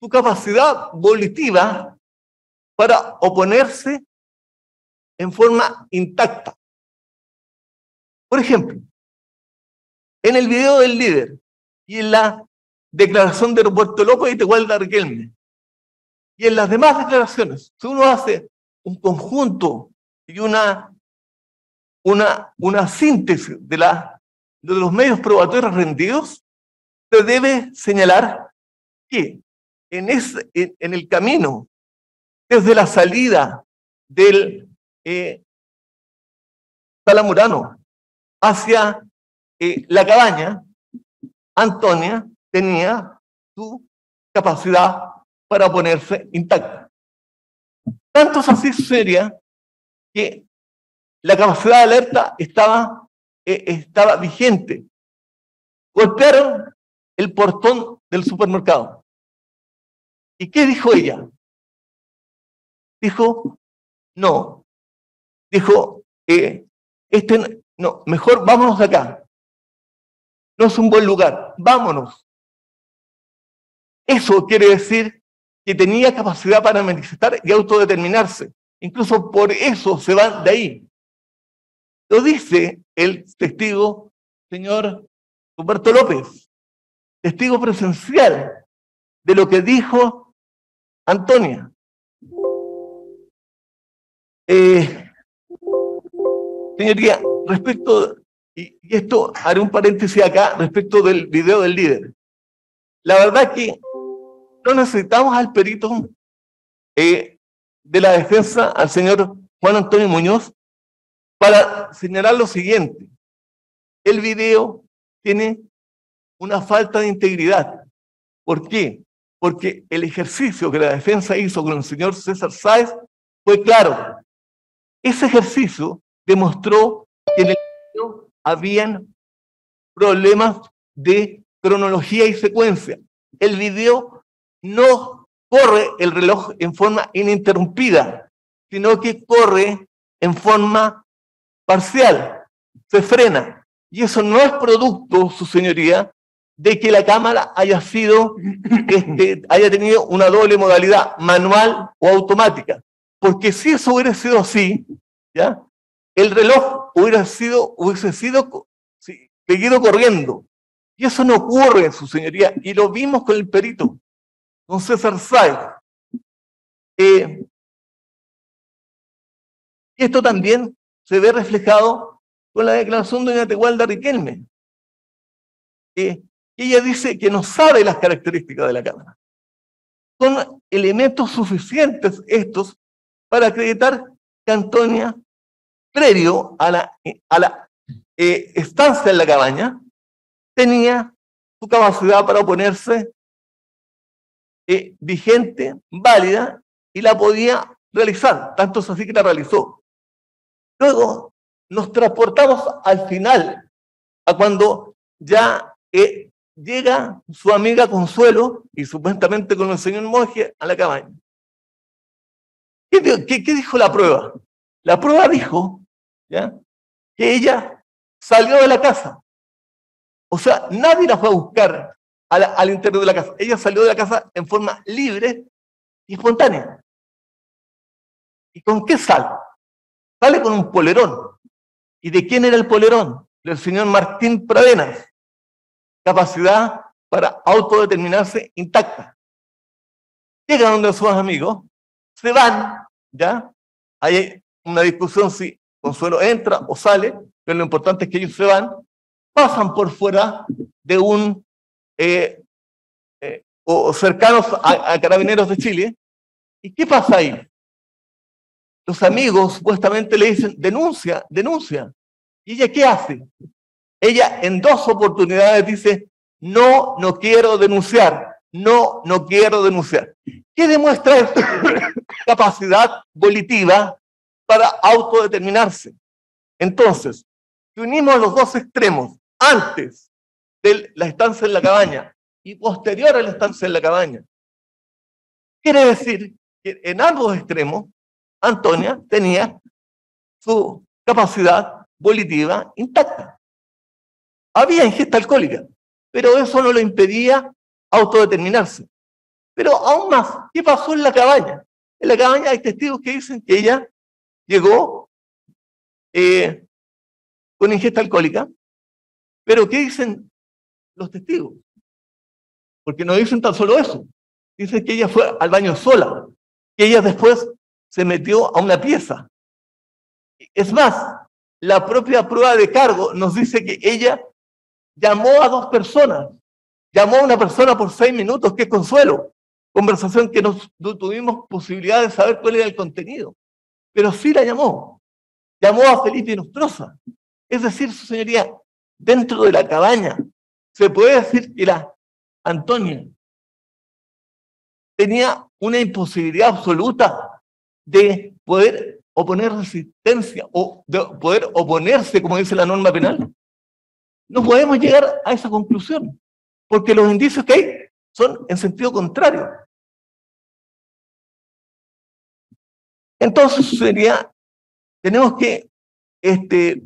su capacidad volitiva para oponerse en forma intacta. Por ejemplo, en el video del líder y en la declaración de Roberto López y Tegualda Riquelme, y en las demás declaraciones, si uno hace un conjunto y una, una, una síntesis de, la, de los medios probatorios rendidos, se debe señalar que en, ese, en el camino, desde la salida del eh, Salamurano hacia eh, la cabaña, Antonia tenía su capacidad para ponerse intacta. Tanto es así seria que la capacidad de alerta estaba, eh, estaba vigente. Golpearon el portón del supermercado. ¿Y qué dijo ella? Dijo, no. Dijo, eh, este, no, mejor vámonos de acá. No es un buen lugar, vámonos. Eso quiere decir que tenía capacidad para manifestar y autodeterminarse. Incluso por eso se van de ahí. Lo dice el testigo, señor Roberto López, testigo presencial de lo que dijo Antonia. Eh, señoría, respecto, y, esto haré un paréntesis acá, respecto del video del líder. La verdad que no necesitamos al perito eh, de la defensa, al señor Juan Antonio Muñoz, para señalar lo siguiente. El video tiene una falta de integridad. ¿Por qué? Porque el ejercicio que la defensa hizo con el señor César Sáez fue claro. Ese ejercicio demostró que en el video habían problemas de cronología y secuencia. El video no corre el reloj en forma ininterrumpida, sino que corre en forma parcial, se frena. Y eso no es producto, su señoría, de que la cámara haya sido, este, haya tenido una doble modalidad, manual o automática. Porque si eso hubiera sido así, ¿ya? El reloj hubiera sido, hubiese sido seguido corriendo. Y eso no ocurre, su señoría, y lo vimos con el perito, con César Sáez. Eh, y esto también se ve reflejado con la declaración de doña Tegualda Riquelme. Eh, ella dice que no sabe las características de la Cámara. Son elementos suficientes estos para acreditar que Antonia, previo a la, a la eh, estancia en la cabaña, tenía su capacidad para oponerse eh, vigente, válida, y la podía realizar. Tanto es así que la realizó. Luego nos transportamos al final, a cuando ya eh, llega su amiga Consuelo y supuestamente con el señor monje a la cabaña. ¿Qué, di- qué- qué dijo la prueba? La prueba dijo ¿ya? que ella salió de la casa. O sea, nadie la fue a buscar al interior de la casa. Ella salió de la casa en forma libre y espontánea. ¿Y con qué sale? Sale con un polerón. ¿Y de quién era el polerón? Del señor Martín Pradenas. Capacidad para autodeterminarse intacta. Llega donde sus amigos, se van, ¿ya? Hay una discusión si Consuelo entra o sale, pero lo importante es que ellos se van, pasan por fuera de un, eh, eh, o cercanos a, a Carabineros de Chile. ¿Y qué pasa ahí? Los amigos supuestamente le dicen, denuncia, denuncia. ¿Y ella qué hace? Ella en dos oportunidades dice, no, no quiero denunciar, no, no quiero denunciar. ¿Qué demuestra esto? Capacidad volitiva para autodeterminarse. Entonces, si unimos los dos extremos, antes de la estancia en la cabaña y posterior a la estancia en la cabaña, quiere decir que en ambos extremos, Antonia tenía su capacidad volitiva intacta. Había ingesta alcohólica, pero eso no lo impedía autodeterminarse. Pero aún más, ¿qué pasó en la cabaña? En la cabaña hay testigos que dicen que ella llegó eh, con ingesta alcohólica, pero ¿qué dicen los testigos? Porque no dicen tan solo eso. Dicen que ella fue al baño sola, que ella después se metió a una pieza. Es más, la propia prueba de cargo nos dice que ella llamó a dos personas. Llamó a una persona por seis minutos, es Consuelo. Conversación que no tuvimos posibilidad de saber cuál era el contenido. Pero sí la llamó. Llamó a Felipe Nostroza. Es decir, su señoría, dentro de la cabaña, se puede decir que la Antonia tenía una imposibilidad absoluta de poder oponer resistencia o de poder oponerse, como dice la norma penal. No podemos llegar a esa conclusión, porque los indicios que hay son en sentido contrario. Entonces sería, tenemos que este,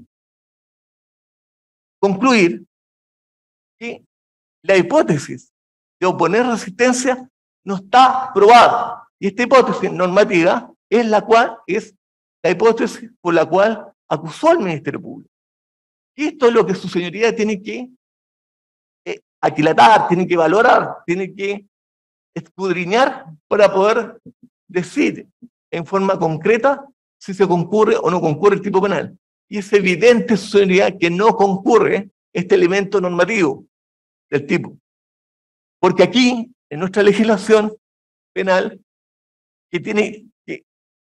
concluir que la hipótesis de oponer resistencia no está probada. Y esta hipótesis normativa es la cual es la hipótesis por la cual acusó al Ministerio Público. Y esto es lo que su señoría tiene que eh, tiene que valorar, tiene que escudriñar para poder decir en forma concreta si se concurre o no concurre el tipo penal. Y es evidente, su señoría, que no concurre este elemento normativo del tipo. Porque aquí, en nuestra legislación penal, que tiene, que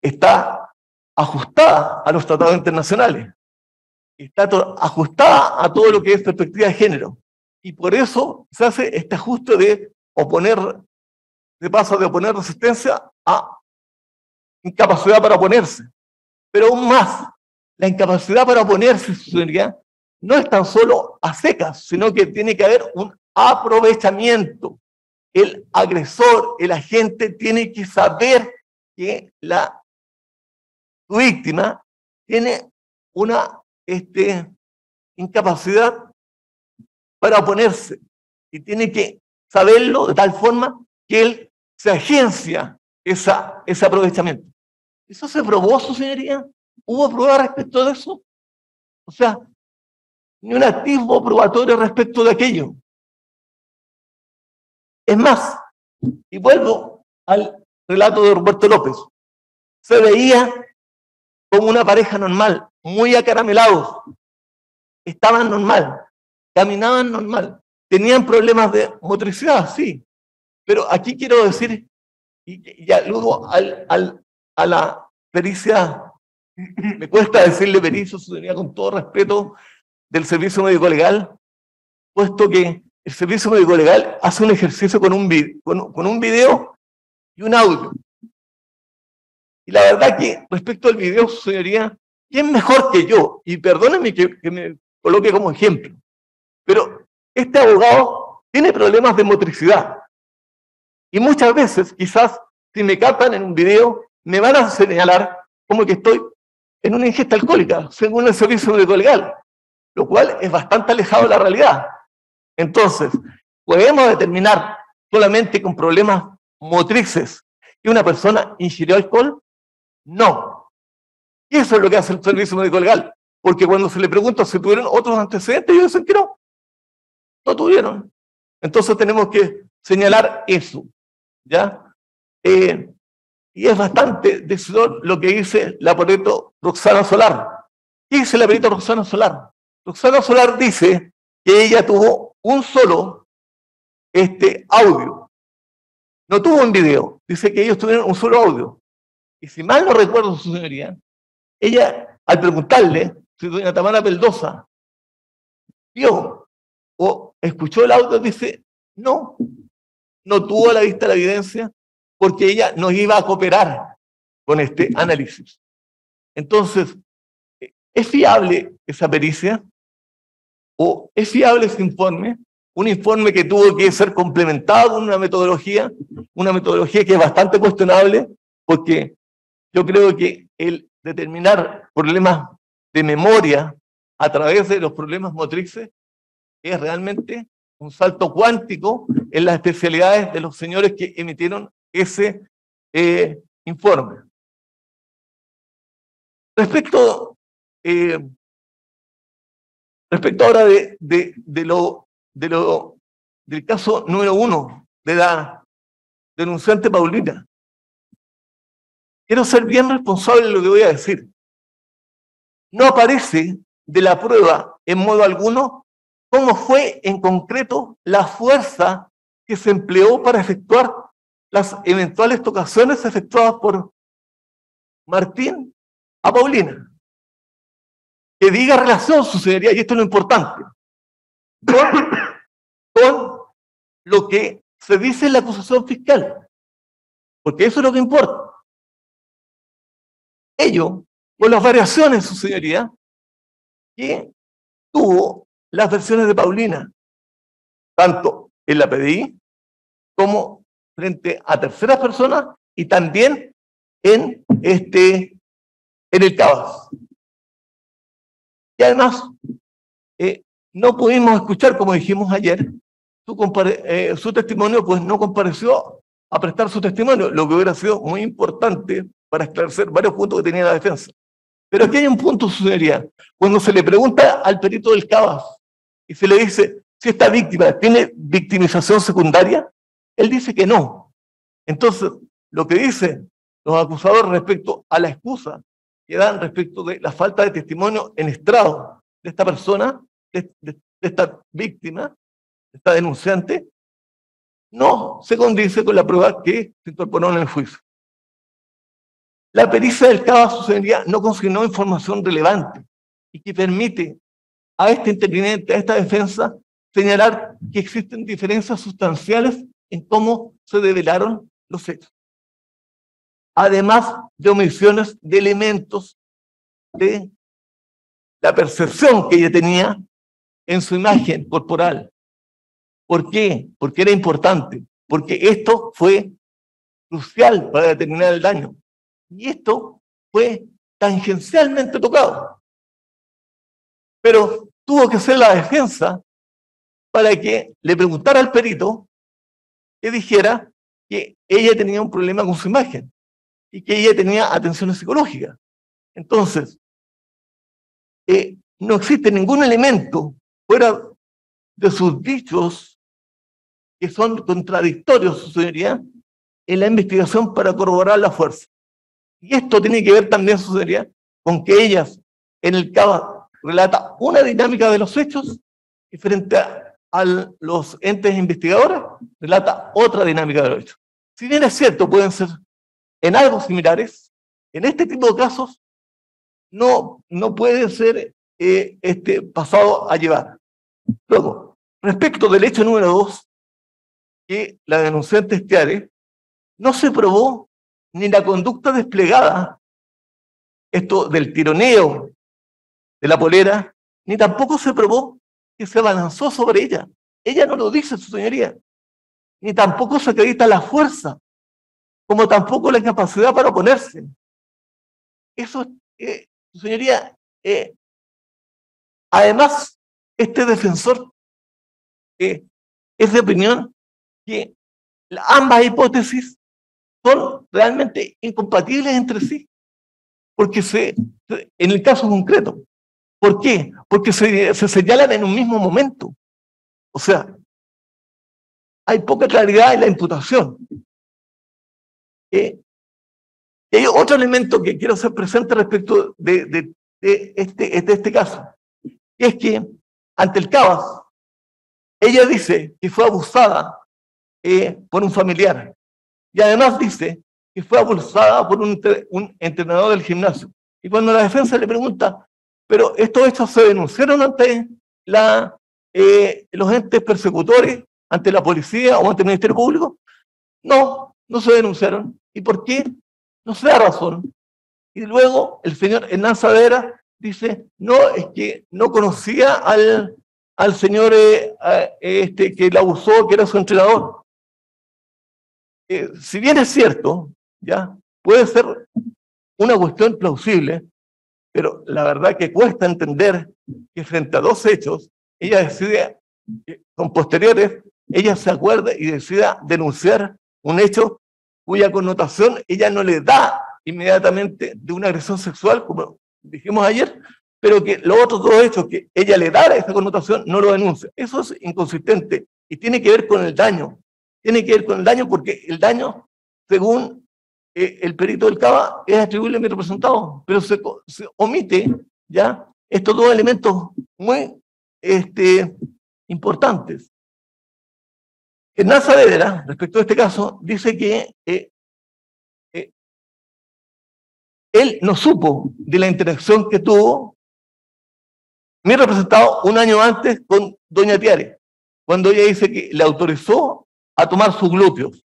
está ajustada a los tratados internacionales, está ajustada a todo lo que es perspectiva de género. Y por eso se hace este ajuste de oponer, de paso de oponer resistencia a incapacidad para oponerse. Pero aún más, la incapacidad para oponerse, no es tan solo a secas, sino que tiene que haber un aprovechamiento. El agresor, el agente, tiene que saber que la víctima tiene una este, incapacidad para oponerse y tiene que saberlo de tal forma que él se agencia esa, ese aprovechamiento. ¿Eso se probó, su señoría? ¿Hubo prueba respecto de eso? O sea, ni un activo probatorio respecto de aquello. Es más, y vuelvo al relato de Roberto López, se veía como una pareja normal, muy acaramelados, estaban normal, caminaban normal, tenían problemas de motricidad, sí, pero aquí quiero decir, y y ya luego al, al, a la pericia, me cuesta decirle pericia, su señoría, con todo respeto del servicio médico legal, puesto que el servicio médico legal hace un ejercicio con un, vi- con, con un video y un audio. Y la verdad que respecto al video, su señoría, ¿quién mejor que yo? Y perdónenme que me coloque como ejemplo, pero este abogado tiene problemas de motricidad. Y muchas veces, quizás, si me captan en un video, me van a señalar como que estoy en una ingesta alcohólica, según el servicio médico legal, lo cual es bastante alejado de la realidad. Entonces, podemos determinar solamente con problemas motrices que una persona ingirió alcohol? No. Y eso es lo que hace el servicio médico legal. Porque cuando se le pregunta si tuvieron otros antecedentes, ellos dicen que no. No tuvieron. Entonces tenemos que señalar eso. ¿Ya? Eh, y es bastante decidor lo que dice la perito Roxana Solar. ¿Qué dice la perito Roxana Solar? Roxana Solar dice que ella tuvo un solo este audio. No tuvo un video. Dice que ellos tuvieron un solo audio. Y si mal no recuerdo, su señoría, ella, al preguntarle si doña Tamara Peldosa vio o escuchó el audio, dice, no, no tuvo a la vista la evidencia porque ella no iba a cooperar con este análisis. Entonces, ¿es fiable esa pericia? ¿O es fiable ese informe? Un informe que tuvo que ser complementado con una metodología, una metodología que es bastante cuestionable, porque yo creo que el determinar problemas de memoria a través de los problemas motrices es realmente un salto cuántico en las especialidades de los señores que emitieron ese eh, informe. Respecto, eh, respecto ahora de, de, lo, de lo, del caso número uno de la denunciante Paulina, quiero ser bien responsable de lo que voy a decir. No aparece de la prueba en modo alguno cómo fue en concreto la fuerza que se empleó para efectuar las eventuales tocaciones efectuadas por Martín a Paulina. Que diga relación sucedería, y esto es lo importante, con, lo que se dice en la acusación fiscal. Porque eso es lo que importa. Ello, con las variaciones, su señoría, que tuvo las versiones de Paulina, tanto en la PDI como frente a terceras personas y también en, este, en el Cabas. Y además, eh, no pudimos escuchar, como dijimos ayer, su, eh, su testimonio, pues no compareció a prestar su testimonio, lo que hubiera sido muy importante para esclarecer varios puntos que tenía la defensa. Pero aquí hay un punto, señoría. Cuando se le pregunta al perito del Cabas y se le dice si esta víctima tiene victimización secundaria, él dice que no. Entonces, lo que dicen los acusadores respecto a la excusa que dan respecto de la falta de testimonio en estrado de esta persona, de, esta víctima, de esta denunciante, no se condice con la prueba que se incorporó en el juicio. La pericia del CABA sucedería no consignó información relevante y que permite a este interviniente, a esta defensa, señalar que existen diferencias sustanciales en cómo se develaron los hechos. Además de omisiones de elementos de la percepción que ella tenía en su imagen corporal. ¿Por qué? Porque era importante, porque esto fue crucial para determinar el daño. Y esto fue tangencialmente tocado. Pero tuvo que ser la defensa para que le preguntara al perito que dijera que ella tenía un problema con su imagen y que ella tenía atenciones psicológicas. Entonces, eh, no existe ningún elemento fuera de sus dichos que son contradictorios, su señoría, en la investigación para corroborar la fuerza. Y esto tiene que ver también, su señoría, con que ellas en el relata una dinámica de los hechos y frente a, los entes investigadores relata otra dinámica de los hechos. Si bien es cierto, pueden ser en algo similares, en este tipo de casos no, no puede ser eh, este, pasado a llevar. Luego, respecto del hecho número dos, que la denunciante Estiare, no se probó ni la conducta desplegada, esto del tironeo de la polera, ni tampoco se probó que se abalanzó sobre ella. ella no lo dice, su señoría, ni tampoco se acredita la fuerza, como tampoco la capacidad para oponerse. Eso, eh, su señoría, eh, además, este defensor eh, es de opinión que ambas hipótesis son realmente incompatibles entre sí, porque se, en el caso concreto, ¿por qué? Porque se, se señalan en un mismo momento. O sea, hay poca claridad en la imputación. Eh, y hay otro elemento que quiero hacer presente respecto de, este, de este caso, es que ante el CABAS, ella dice que fue abusada eh, por un familiar y además dice que fue abusada por un entrenador del gimnasio. Y cuando la defensa le pregunta, pero estos hechos se denunciaron ante la, eh, los entes persecutores, ante la policía o ante el Ministerio Público, no, no se denunciaron. ¿Y por qué? No se da razón. Y luego el señor Hernán Savera dice, no, es que no conocía al, al señor eh, este, que la abusó, que era su entrenador. Eh, si bien es cierto, ya puede ser una cuestión plausible, pero la verdad que cuesta entender que frente a dos hechos, ella decide, eh, con posteriores, ella se acuerda y decida denunciar un hecho cuya connotación ella no le da inmediatamente de una agresión sexual, como dijimos ayer, pero que los otros dos hechos que ella le da esa connotación no lo denuncia. Eso es inconsistente y tiene que ver con el daño. Tiene que ver con el daño porque el daño, según eh, el perito del CABA, es atribuible a mi representado, pero se, omite ya estos dos elementos muy este, importantes. Hernán Saavedra, respecto a este caso, dice que eh, eh, él no supo de la interacción que tuvo mi representado un año antes con doña Tiare, cuando ella dice que le autorizó a tomar sus glúteos.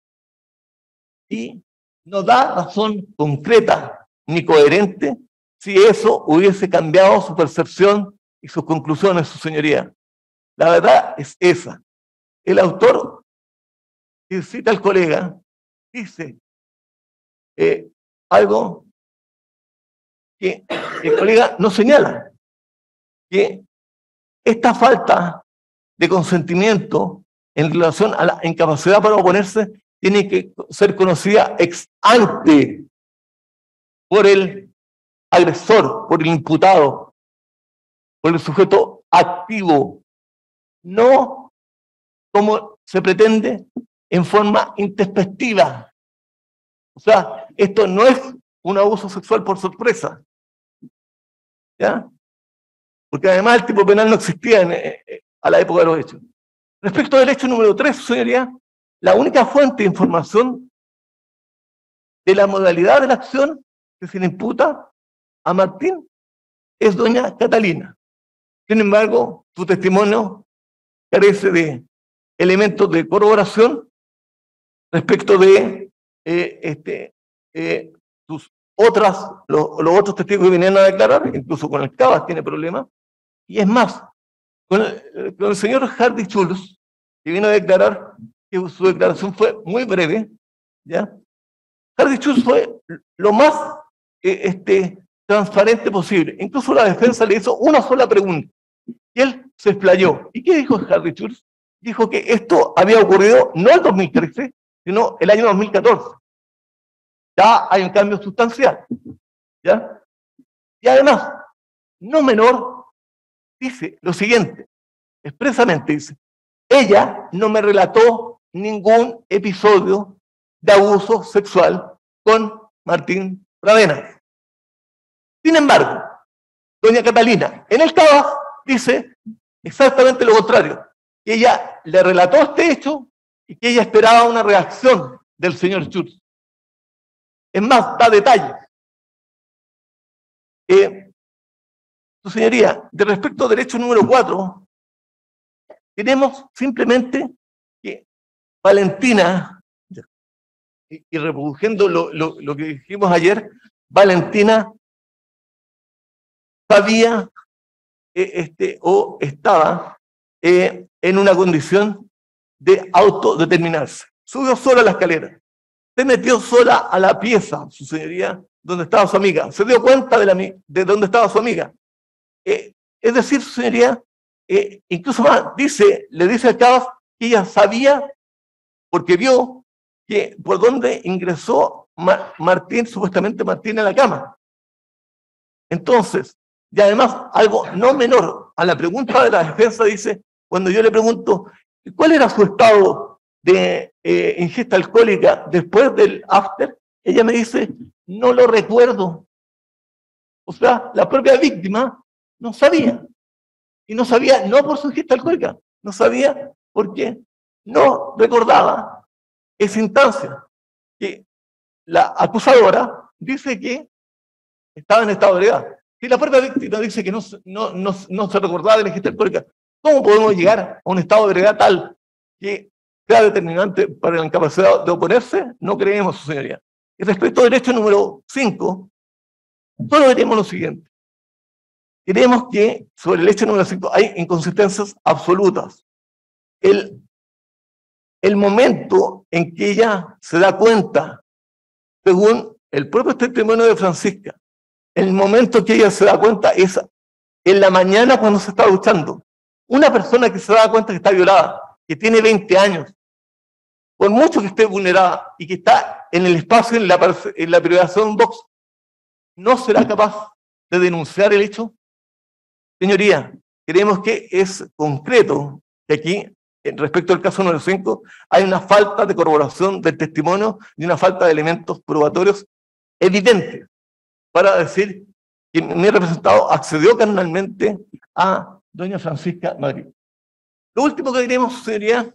Y no da razón concreta ni coherente si eso hubiese cambiado su percepción y sus conclusiones, su señoría. La verdad es esa. El autor que cita al colega dice eh, algo que el colega no señala que esta falta de consentimiento en relación a la incapacidad para oponerse tiene que ser conocida ex ante por el agresor, por el imputado, por el sujeto activo, no como se pretende en forma introspectiva. O sea, esto no es un abuso sexual por sorpresa. ¿Ya? porque además el tipo penal no existía eh, eh, a la época de los hechos. Respecto del hecho número 3, señoría, la única fuente de información de la modalidad de la acción que se le imputa a Martín es doña Catalina. Sin embargo, su testimonio carece de elementos de corroboración respecto de eh, este, sus otras, los, otros testigos que venían a declarar, incluso con el Cabas tiene problemas, y es más, con el, señor Hardy Schultz, que vino a declarar que su declaración fue muy breve, ¿ya? Hardy Schultz fue lo más eh, este, transparente posible. Incluso la defensa le hizo una sola pregunta. Y él se explayó. ¿Y qué dijo Hardy Schultz? Dijo que esto había ocurrido no en 2013, sino el año 2014. Ya hay un cambio sustancial. ¿Ya? Y además, no menor, dice lo siguiente, expresamente dice, ella no me relató ningún episodio de abuso sexual con Martín Pradena. Sin embargo, doña Catalina, en el caso dice exactamente lo contrario, ella le relató este hecho y que ella esperaba una reacción del señor Schultz. Es más, da detalles. Eh, señoría, de respecto al derecho número 4, tenemos simplemente Valentina, y, reproduciendo lo, lo, que dijimos ayer, Valentina sabía este, o estaba eh, en una condición de autodeterminarse. Subió sola la escalera. Se metió sola a la pieza, su señoría, donde estaba su amiga. Se dio cuenta de, la, de dónde estaba su amiga. Eh, es decir, su señoría, eh, incluso más, dice, le dice a Cabas que ella sabía, porque vio que por dónde ingresó Martín, supuestamente Martín en la cama. Entonces, y además, algo no menor, a la pregunta de la defensa dice, cuando yo le pregunto, ¿cuál era su estado de eh, ingesta alcohólica después del after? Ella me dice, no lo recuerdo. O sea, la propia víctima no sabía. Y no sabía no por su ingesta alcohólica, no sabía porque no recordaba esa instancia. Que la acusadora dice que estaba en estado de ebriedad. Si la propia víctima dice que no, no, no, se recordaba de la ingesta alcohólica, ¿cómo podemos llegar a un estado de ebriedad tal que sea determinante para la incapacidad de oponerse? No creemos, su señoría. Y respecto al derecho número 5, solo veremos lo siguiente. Creemos que sobre el hecho número 5 hay inconsistencias absolutas. El, el momento en que ella se da cuenta, según el propio testimonio de Francisca, el momento que ella se da cuenta es en la mañana cuando se está duchando. Una persona que se da cuenta que está violada, que tiene 20 años, por mucho que esté vulnerada y que está en el espacio, en la, en privación box, no será capaz de denunciar el hecho. Señoría, creemos que es concreto que aquí, respecto al caso número 5, hay una falta de corroboración del testimonio y una falta de elementos probatorios evidentes para decir que mi representado accedió carnalmente a doña Francisca Madrid. Lo último que diremos sería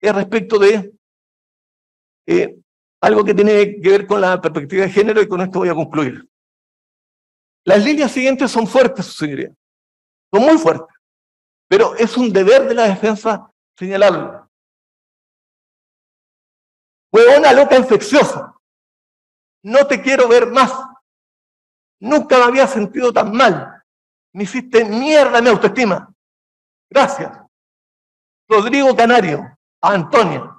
es respecto de eh, algo que tiene que ver con la perspectiva de género y con esto voy a concluir. Las líneas siguientes son fuertes, señoría. Son muy fuertes. Pero es un deber de la defensa señalarlo. Fue una loca infecciosa. No te quiero ver más. Nunca me había sentido tan mal. Me hiciste mierda mi autoestima. Gracias. Rodrigo Canario, a Antonia.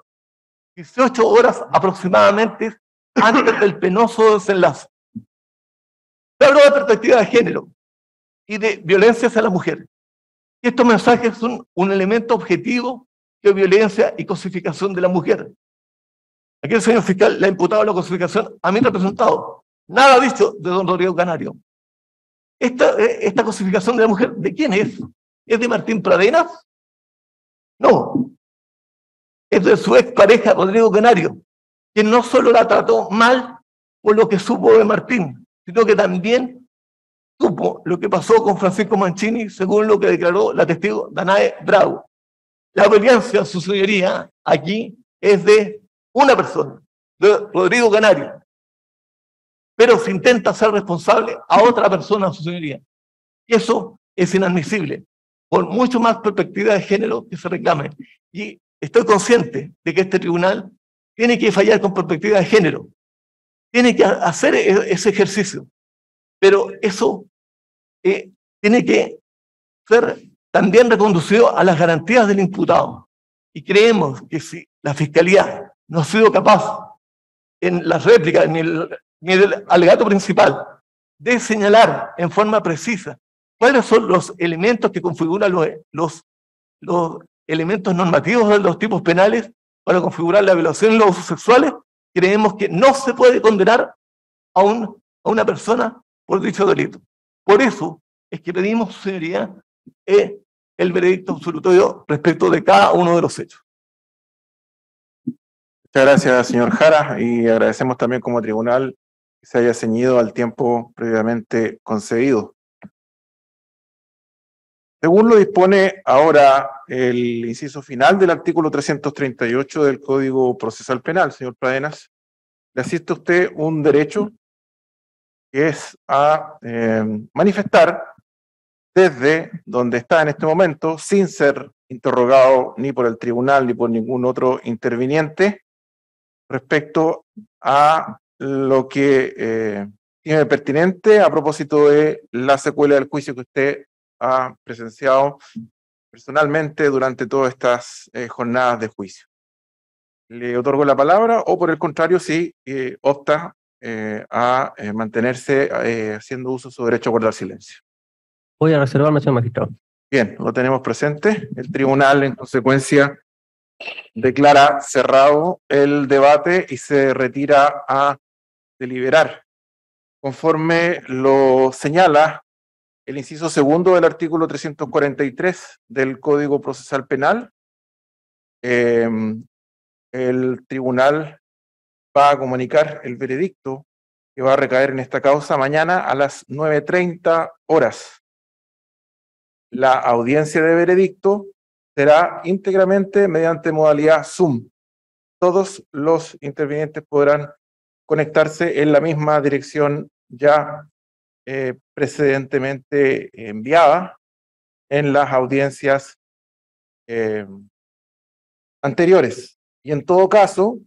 18 horas aproximadamente antes del penoso desenlace. Se habló de perspectiva de género y de violencia hacia la mujer. Estos mensajes son un elemento objetivo de violencia y cosificación de la mujer. Aquí el señor fiscal le ha imputado la cosificación a mi representado. Nada dicho de don Rodrigo Canario. Esta, eh, cosificación de la mujer, ¿de quién es? ¿Es de Martín Pradenas? No. Es de su expareja Rodrigo Canario, que no solo la trató mal por lo que supo de Martín, sino que también supo lo que pasó con Francisco Mancini, según lo que declaró la testigo Danae Bravo. La obediencia, su señoría, aquí es de una persona, de Rodrigo Canario, pero se intenta hacer responsable a otra persona, su señoría. Y eso es inadmisible, por mucho más perspectiva de género que se reclame. Y estoy consciente de que este tribunal tiene que fallar con perspectiva de género, tiene que hacer e-, ese ejercicio, pero eso tiene que ser también reconducido a las garantías del imputado. Y creemos que si la Fiscalía no ha sido capaz en las réplicas, en el ni del alegato principal, de señalar en forma precisa cuáles son los elementos que configuran los, elementos normativos de los tipos penales para configurar la violación y los abusos sexuales, creemos que no se puede condenar a una persona por dicho delito. Por eso es que pedimos, señoría, eh, el veredicto absolutorio respecto de cada uno de los hechos. Muchas gracias, señor Jara, y agradecemos también como tribunal se haya ceñido al tiempo previamente concedido. Según lo dispone ahora el inciso final del artículo 338 del Código Procesal Penal, señor Pradenas, le asiste a usted un derecho que es a eh, manifestar desde donde está en este momento, sin ser interrogado ni por el tribunal ni por ningún otro interviniente, respecto a lo que eh, tiene pertinente a propósito de la secuela del juicio que usted ha presenciado personalmente durante todas estas eh, jornadas de juicio. Le otorgo la palabra o por el contrario, si eh, opta eh, a eh, mantenerse eh, haciendo uso de su derecho a guardar silencio. Voy a reservarme, señor magistrado. Bien, lo tenemos presente. El tribunal, en consecuencia, declara cerrado el debate y se retira a deliberar. Conforme lo señala el inciso segundo del artículo 343 del Código Procesal Penal, em, el tribunal va a comunicar el veredicto que va a recaer en esta causa mañana a las 9.30 horas. La audiencia de veredicto será íntegramente mediante modalidad Zoom. Todos los intervinientes podrán conectarse en la misma dirección ya eh, precedentemente enviada en las audiencias eh, anteriores. Y en todo caso,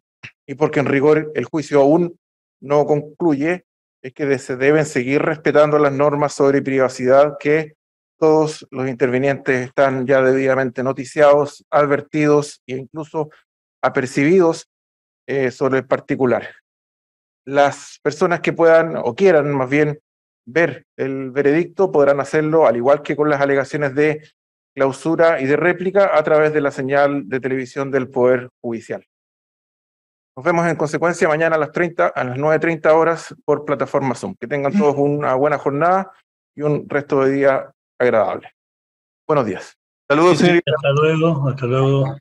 y porque en rigor el juicio aún no concluye, es que se deben seguir respetando las normas sobre privacidad que todos los intervinientes están ya debidamente noticiados, advertidos e incluso apercibidos eh, sobre el particular. Las personas que puedan o quieran más bien ver el veredicto podrán hacerlo al igual que con las alegaciones de clausura y de réplica a través de la señal de televisión del Poder Judicial. Nos vemos en consecuencia mañana a las 30, a las 9.30 horas por plataforma Zoom. Que tengan todos una buena jornada y un resto de día agradable. Buenos días. Saludos, señorita. Hasta luego, hasta luego.